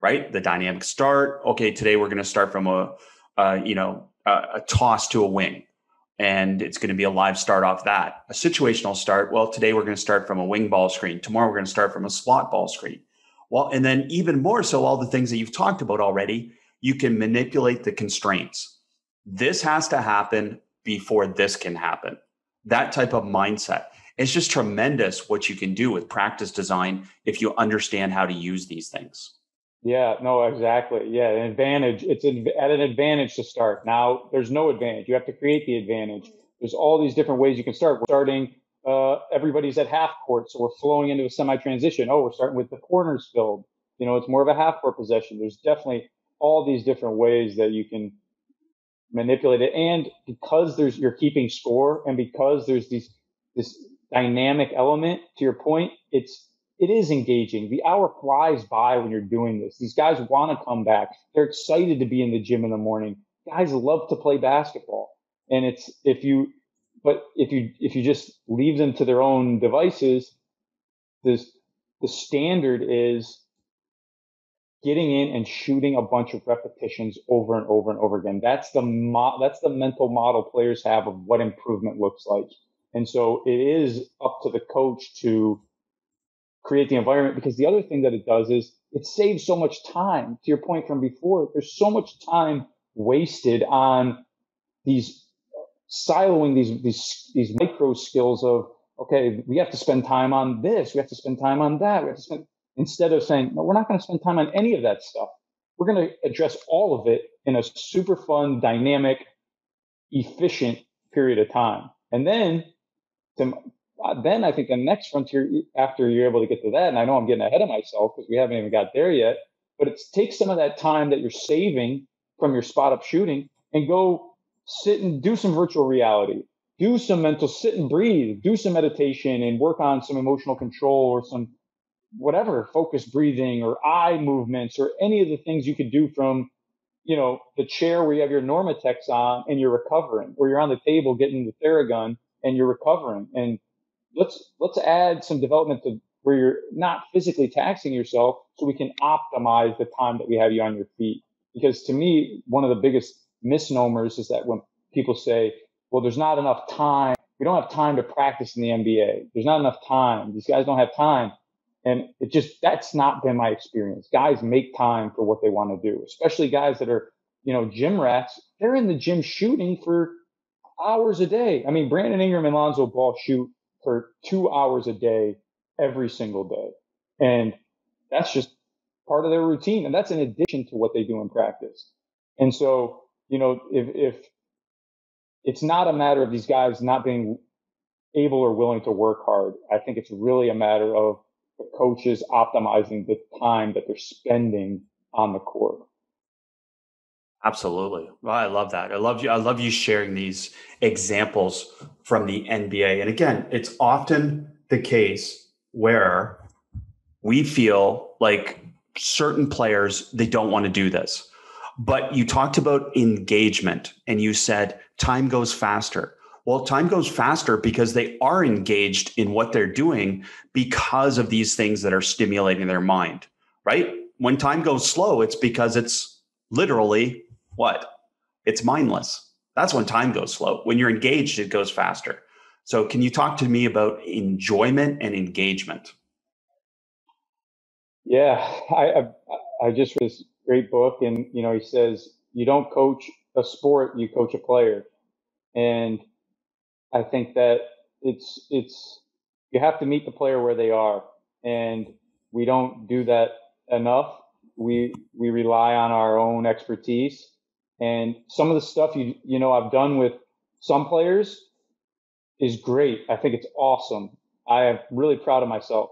right? The dynamic start. Okay, today we're going to start from a, uh, you know, a, a toss to a wing, and it's going to be a live start off that. A situational start. Well, today we're going to start from a wing ball screen. Tomorrow we're going to start from a slot ball screen. Well, and then even more so, all the things that you've talked about already, you can manipulate the constraints. This has to happen before this can happen that type of mindset. It's just tremendous what you can do with practice design if you understand how to use these things. Yeah, no, exactly. Yeah, an advantage. It's at an advantage to start. Now, there's no advantage. You have to create the advantage. There's all these different ways you can start. We're starting, uh, everybody's at half court, so we're flowing into a semi transition. Oh, we're starting with the corners filled. You know, it's more of a half court possession. There's definitely all these different ways that you can manipulate it. And because there's, you're keeping score and because there's these, this dynamic element to your point, it's, it is engaging. The hour flies by when you're doing this. These guys want to come back. They're excited to be in the gym in the morning. Guys love to play basketball. And it's, if you, but if you, if you just leave them to their own devices, this, the standard is getting in and shooting a bunch of repetitions over and over and over again. That's the mo- that's the mental model players have of what improvement looks like. And so it is up to the coach to create the environment because the other thing that it does is it saves so much time. To your point from before, there's so much time wasted on these siloing these these these micro skills of okay, we have to spend time on this, we have to spend time on that, we have to spend instead of saying, no, we're not going to spend time on any of that stuff. We're going to address all of it in a super fun, dynamic, efficient period of time. And then to then I think the next frontier after you're able to get to that, and I know I'm getting ahead of myself because we haven't even got there yet, but it takes some of that time that you're saving from your spot up shooting and go sit and do some virtual reality, do some mental sit and breathe, do some meditation and work on some emotional control or some whatever focus breathing or eye movements or any of the things you could do from you know the chair where you have your Normatec on and you're recovering or you're on the table getting the theragun and you're recovering. And let's let's add some development to where you're not physically taxing yourself so we can optimize the time that we have you on your feet. Because to me one of the biggest misnomers is that when people say well there's not enough time. We don't have time to practice in the nba there's not enough time. These guys don't have time. And it just that's not been my experience. Guys make time for what they want to do especially guys that are you know gym rats. They're in the gym shooting for hours a day. I mean brandon ingram and lonzo ball shoot for two hours a day every single day. And that's just part of their routine. And that's in addition to what they do in practice. And so, you know, if, if it's not a matter of these guys not being able or willing to work hard, I think it's really a matter of the coaches optimizing the time that they're spending on the court. Absolutely. Well, I love that. I love you. I love you sharing these examples from the NBA. And again, it's often the case where we feel like certain players they don't want to do this. But you talked about engagement and you said time goes faster. Well, time goes faster because they are engaged in what they're doing because of these things that are stimulating their mind, right? When time goes slow, it's because it's literally what? It's mindless. That's when time goes slow. When you're engaged, it goes faster. So, can you talk to me about enjoyment and engagement? Yeah, I I, I just read this great book, and you know, he says you don't coach a sport, you coach a player, and I think that it's it's you have to meet the player where they are, and we don't do that enough. We we rely on our own expertise, and some of the stuff you you know I've done with some players is great. I think it's awesome. I am really proud of myself.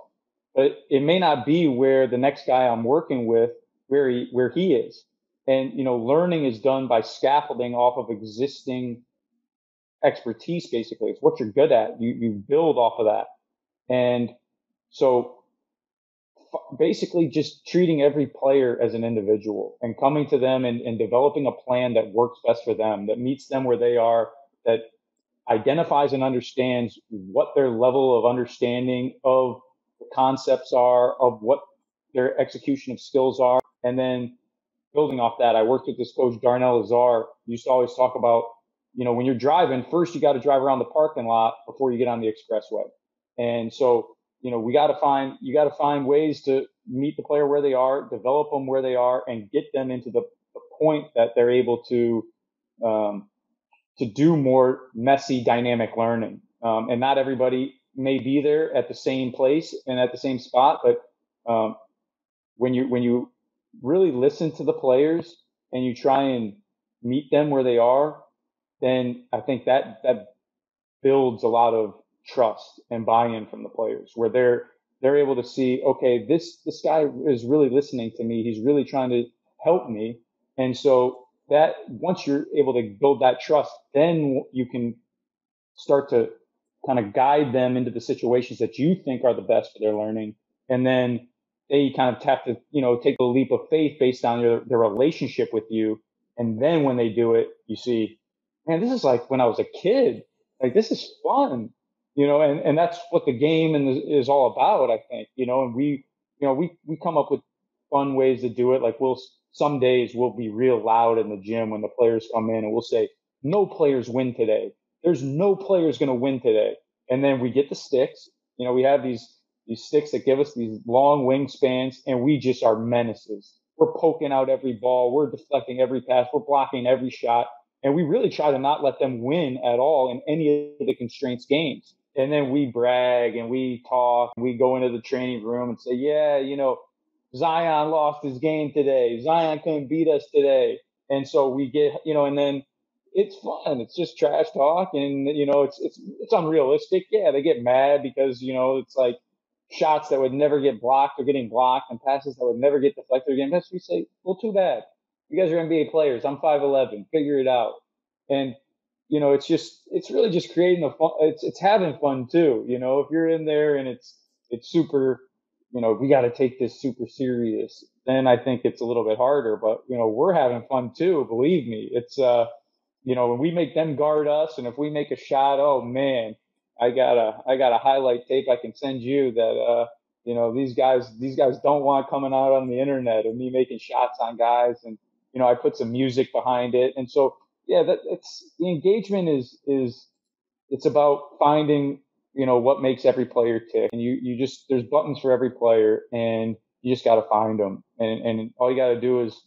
But it may not be where the next guy I'm working with where he where he is. And you know, learning is done by scaffolding off of existing expertise basically. It's what you're good at. You you build off of that. And so basically just treating every player as an individual and coming to them and, and developing a plan that works best for them, that meets them where they are, that identifies and understands what their level of understanding of the concepts are, of what their execution of skills are. And then building off that, I worked with this coach, Darnell Lazare, used to always talk about, you know, when you're driving, first you got to drive around the parking lot before you get on the expressway. And so you know, we got to find, you got to find ways to meet the player where they are, develop them where they are, and get them into the, the point that they're able to, um, to do more messy, dynamic learning. Um, and not everybody may be there at the same place and at the same spot, but um, when you when you really listen to the players and you try and meet them where they are, then I think that that builds a lot of trust and buy-in from the players where they're they're able to see okay this this guy is really listening to me. He's really trying to help me. And so that once you're able to build that trust then you can start to kind of guide them into the situations that you think are the best for their learning. And then they kind of have to you know take a leap of faith based on their, their relationship with you. And then when they do it you see man this is like when i was a kid. Like this is fun you know, and, and that's what the game and is all about, I think, you know, and we, you know, we, we come up with fun ways to do it. Like we'll, some days we'll be real loud in the gym when the players come in and we'll say, no players win today. There's no players going to win today. And then we get the sticks, you know, we have these, these sticks that give us these long wingspans and we just are menaces. We're poking out every ball. We're deflecting every pass. We're blocking every shot. And we really try to not let them win at all in any of the constraints games and then we brag and we talk. We go into the training room and say, yeah, you know, Zion lost his game today. Zion couldn't beat us today. And so we get, you know, and then it's fun. It's just trash talk, and you know, it's it's it's unrealistic. Yeah, they get mad because you know it's like shots that would never get blocked are getting blocked, and passes that would never get deflected again. That's we say, well, too bad. You guys are NBA players. I'm five eleven. Figure it out. And you know, it's just it's really just creating a fun. It's it's having fun too. You know, if you're in there and it's it's super. You know, we got to take this super serious. Then I think it's a little bit harder. But you know, we're having fun too. Believe me, it's uh you know, when we make them guard us, and if we make a shot, oh man, I got a I got a highlight tape I can send you that uh, you know these guys these guys don't want coming out on the internet of me making shots on guys, and you know I put some music behind it, and so yeah, that it's the engagement is is it's about finding you know what makes every player tick, and you you just there's buttons for every player, and you just got to find them, and and all you got to do is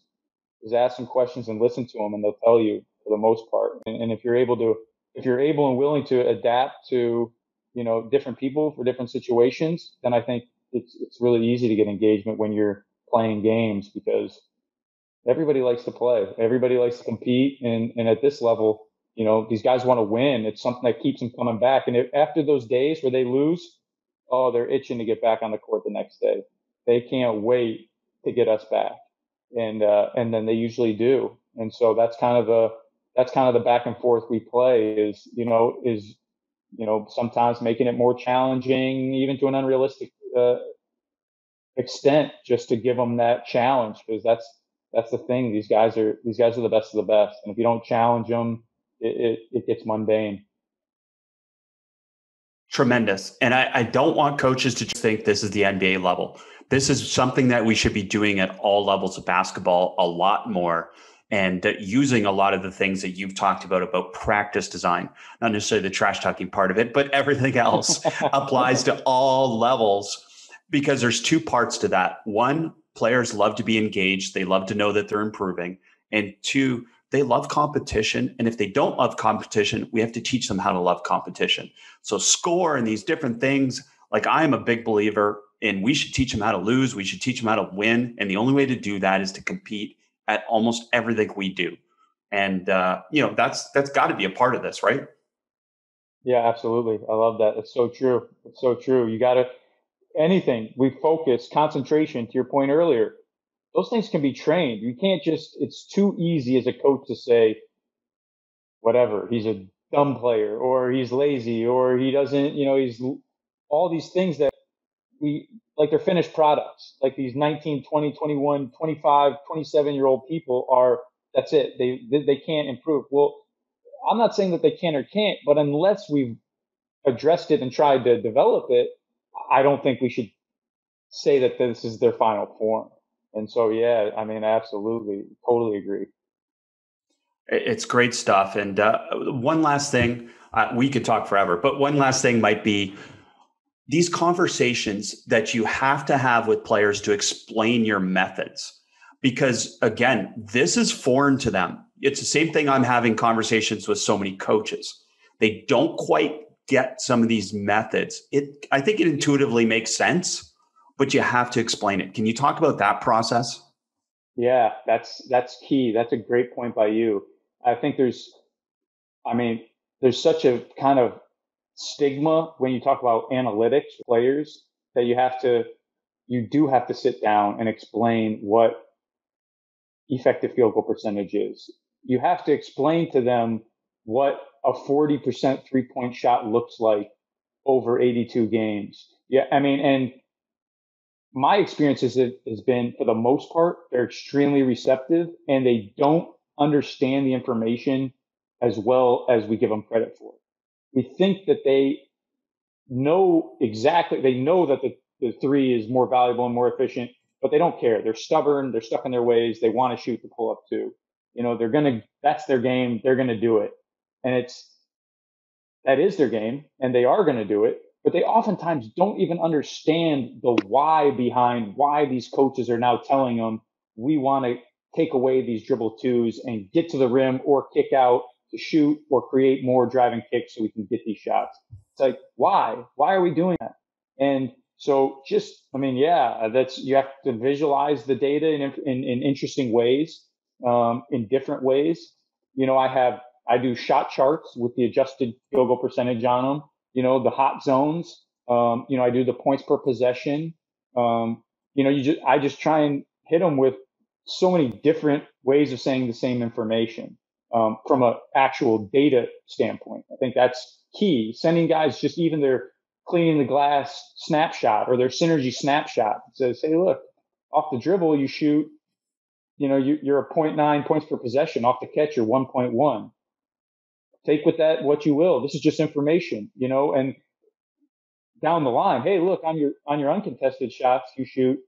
is ask some questions and listen to them, and they'll tell you for the most part. And, and if you're able to, if you're able and willing to adapt to, you know, different people for different situations, then I think it's it's really easy to get engagement when you're playing games because everybody likes to play, everybody likes to compete, and and at this level, you know, these guys want to win. It's something that keeps them coming back. And if, after those days where they lose, oh, they're itching to get back on the court the next day. They can't wait to get us back, and uh, and then they usually do. And so that's kind of the that's kind of the back and forth we play is, you know, is, you know, sometimes making it more challenging, even to an unrealistic uh, extent, just to give them that challenge. Because that's, that's the thing. These guys are, these guys are the best of the best. And if you don't challenge them, it, it, it gets mundane. Tremendous. And I, I don't want coaches to just think this is the NBA level. This is something that we should be doing at all levels of basketball a lot more and using a lot of the things that you've talked about about practice design not necessarily the trash talking part of it but everything else applies to all levels because there's two parts to that one players love to be engaged they love to know that they're improving and two they love competition and if they don't love competition we have to teach them how to love competition so score and these different things like i'm a big believer in we should teach them how to lose we should teach them how to win and the only way to do that is to compete at almost everything we do. And uh, you know, that's that's got to be a part of this, right? Yeah, absolutely. I love that. It's so true. It's so true. You got to anything. We focus, concentration. To your point earlier, those things can be trained. You can't just. It's too easy as a coach to say, whatever. He's a dumb player, or he's lazy, or he doesn't. You know, he's all these things that we like they're finished products. Like these 19, 20, 21, 25, 27 year old people are, that's it. They, they, can't improve. Well, I'm not saying that they can or can't, but unless we've addressed it and tried to develop it, I don't think we should say that this is their final form. And so, yeah, I mean, absolutely, totally agree. It's great stuff. And uh, one last thing, uh, we could talk forever, but one last thing might be these conversations that you have to have with players to explain your methods because again this is foreign to them it's the same thing i'm having conversations with so many coaches they don't quite get some of these methods. It i think it intuitively makes sense but you have to explain it. Can you talk about that process? Yeah that's that's key. That's a great point by you. I think there's i mean there's such a kind of stigma when you talk about analytics players that you have to you do have to sit down and explain what effective field goal percentage is. You have to explain to them what a 40% three point shot looks like over 82 games. Yeah. I mean, and my experience is it has been for the most part, they're extremely receptive and they don't understand the information as well as we give them credit for we think that they know exactly, they know that the, the three is more valuable and more efficient, but they don't care. They're stubborn. They're stuck in their ways. They want to shoot the pull up two. You know, they're going to, that's their game. They're going to do it. And it's, that is their game and they are going to do it, but they oftentimes don't even understand the why behind why these coaches are now telling them we want to take away these dribble twos and get to the rim or kick out to shoot or create more driving kicks so we can get these shots. It's like, why? Why are we doing that? And so just, I mean, yeah, that's, you have to visualize the data in, in, in interesting ways, um, in different ways. You know, I have, I do shot charts with the adjusted field goal percentage on them. You know, the hot zones. Um, you know, I do the points per possession. Um, you know, you just, I just try and hit them with so many different ways of saying the same information um, from an actual data standpoint. I think that's key. Sending guys just even their cleaning the glass snapshot or their synergy snapshot says, hey, look, off the dribble, you shoot, you know, you, you're a 0.9 points per possession. Off the catch, you're 1.1. Take with that what you will. This is just information, you know, and down the line, hey, look, on your on your uncontested shots, you shoot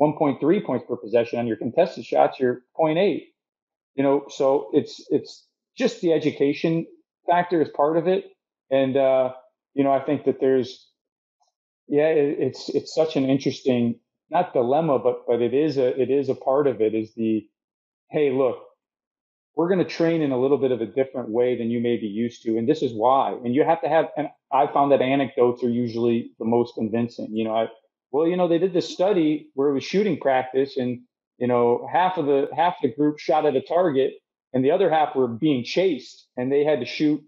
1.3 points per possession. On your contested shots, you're 0.8. You know, so it's it's just the education factor is part of it, and uh, you know, I think that there's yeah, it, it's it's such an interesting not dilemma, but but it is a it is a part of it is the hey, look, we're going to train in a little bit of a different way than you may be used to. And this is why. And you have to have, and I found that anecdotes are usually the most convincing. You know, I, well, you know, they did this study where it was shooting practice and, you know, half of the, half the group shot at a target and the other half were being chased and they had to shoot.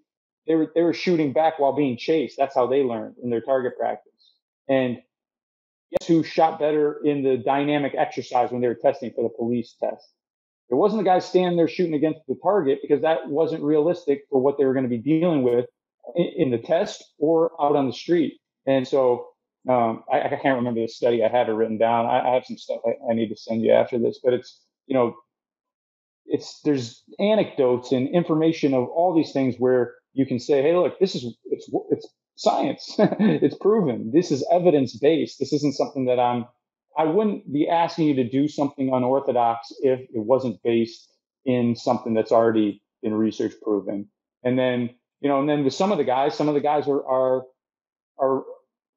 They were, they were shooting back while being chased. That's how they learned in their target practice. And guess who shot better in the dynamic exercise when they were testing for the police test? It wasn't the guy standing there shooting against the target because that wasn't realistic for what they were going to be dealing with in, in the test or out on the street. And so um, I, I, can't remember the study. I have it written down. I, I have some stuff I, I, need to send you after this, but it's you know, it's there's anecdotes and information of all these things where you can say, hey, look, this is it's it's science. it's proven. This is evidence based. This isn't something that I'm I wouldn't be asking you to do something unorthodox if it wasn't based in something that's already been research proven. And then, you know, and then with some of the guys, some of the guys are, are, are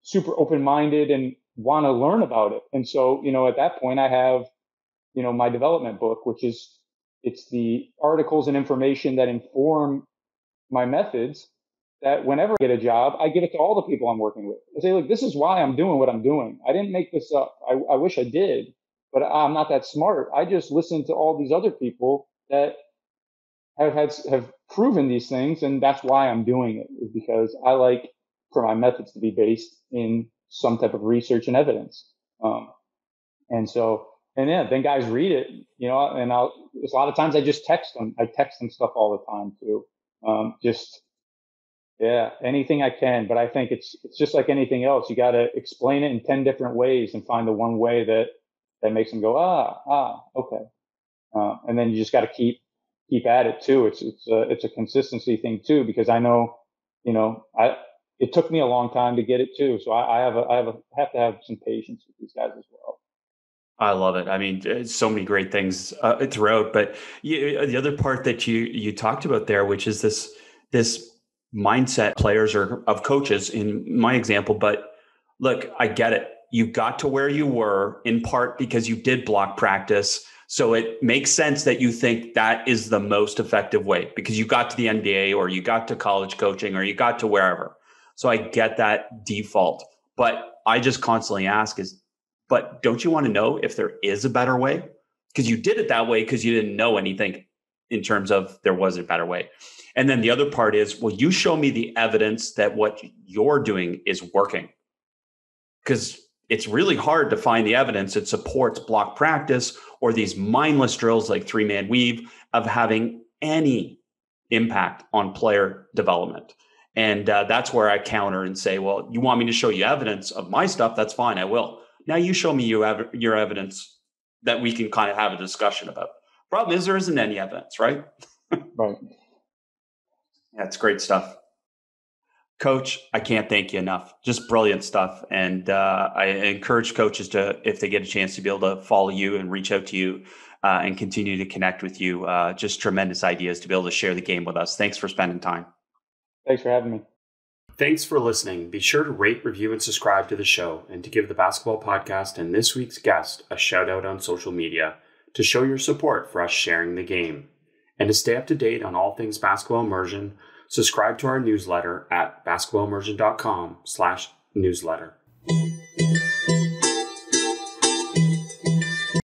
super open minded and want to learn about it. And so, you know, at that point, I have, you know, my development book, which is, it's the articles and information that inform my methods that whenever I get a job, I give it to all the people I'm working with. I say, look, this is why I'm doing what I'm doing. I didn't make this up. I, I wish I did, but I'm not that smart. I just listen to all these other people that have had, have proven these things. And that's why I'm doing it is because I like for my methods to be based in some type of research and evidence. Um, and so, and yeah, then guys read it, you know, and I'll, a lot of times I just text them. I text them stuff all the time too. Um, just, yeah, anything I can, but I think it's it's just like anything else. You got to explain it in ten different ways and find the one way that that makes them go ah ah okay, uh, and then you just got to keep keep at it too. It's it's a it's a consistency thing too because I know you know I it took me a long time to get it too, so I, I have a I have a have to have some patience with these guys as well. I love it. I mean, so many great things uh, throughout. But you, the other part that you you talked about there, which is this this mindset players or of coaches in my example. But look, I get it. You got to where you were in part because you did block practice. So it makes sense that you think that is the most effective way because you got to the NBA or you got to college coaching or you got to wherever. So I get that default. But I just constantly ask is, but don't you want to know if there is a better way? Because you did it that way because you didn't know anything in terms of there was a better way. And then the other part is, well, you show me the evidence that what you're doing is working? Because it's really hard to find the evidence that supports block practice or these mindless drills like three man weave of having any impact on player development. And uh, that's where I counter and say, well, you want me to show you evidence of my stuff? That's fine. I will. Now you show me your, your evidence that we can kind of have a discussion about. Problem is, there isn't any evidence, right? right. That's great stuff. Coach, I can't thank you enough. Just brilliant stuff. And uh, I encourage coaches to, if they get a chance to be able to follow you and reach out to you uh, and continue to connect with you. Uh, just tremendous ideas to be able to share the game with us. Thanks for spending time. Thanks for having me. Thanks for listening. Be sure to rate, review, and subscribe to the show and to give the basketball podcast and this week's guest a shout out on social media to show your support for us sharing the game. And to stay up to date on all things basketball immersion, subscribe to our newsletter at basketballimmersion.com slash newsletter.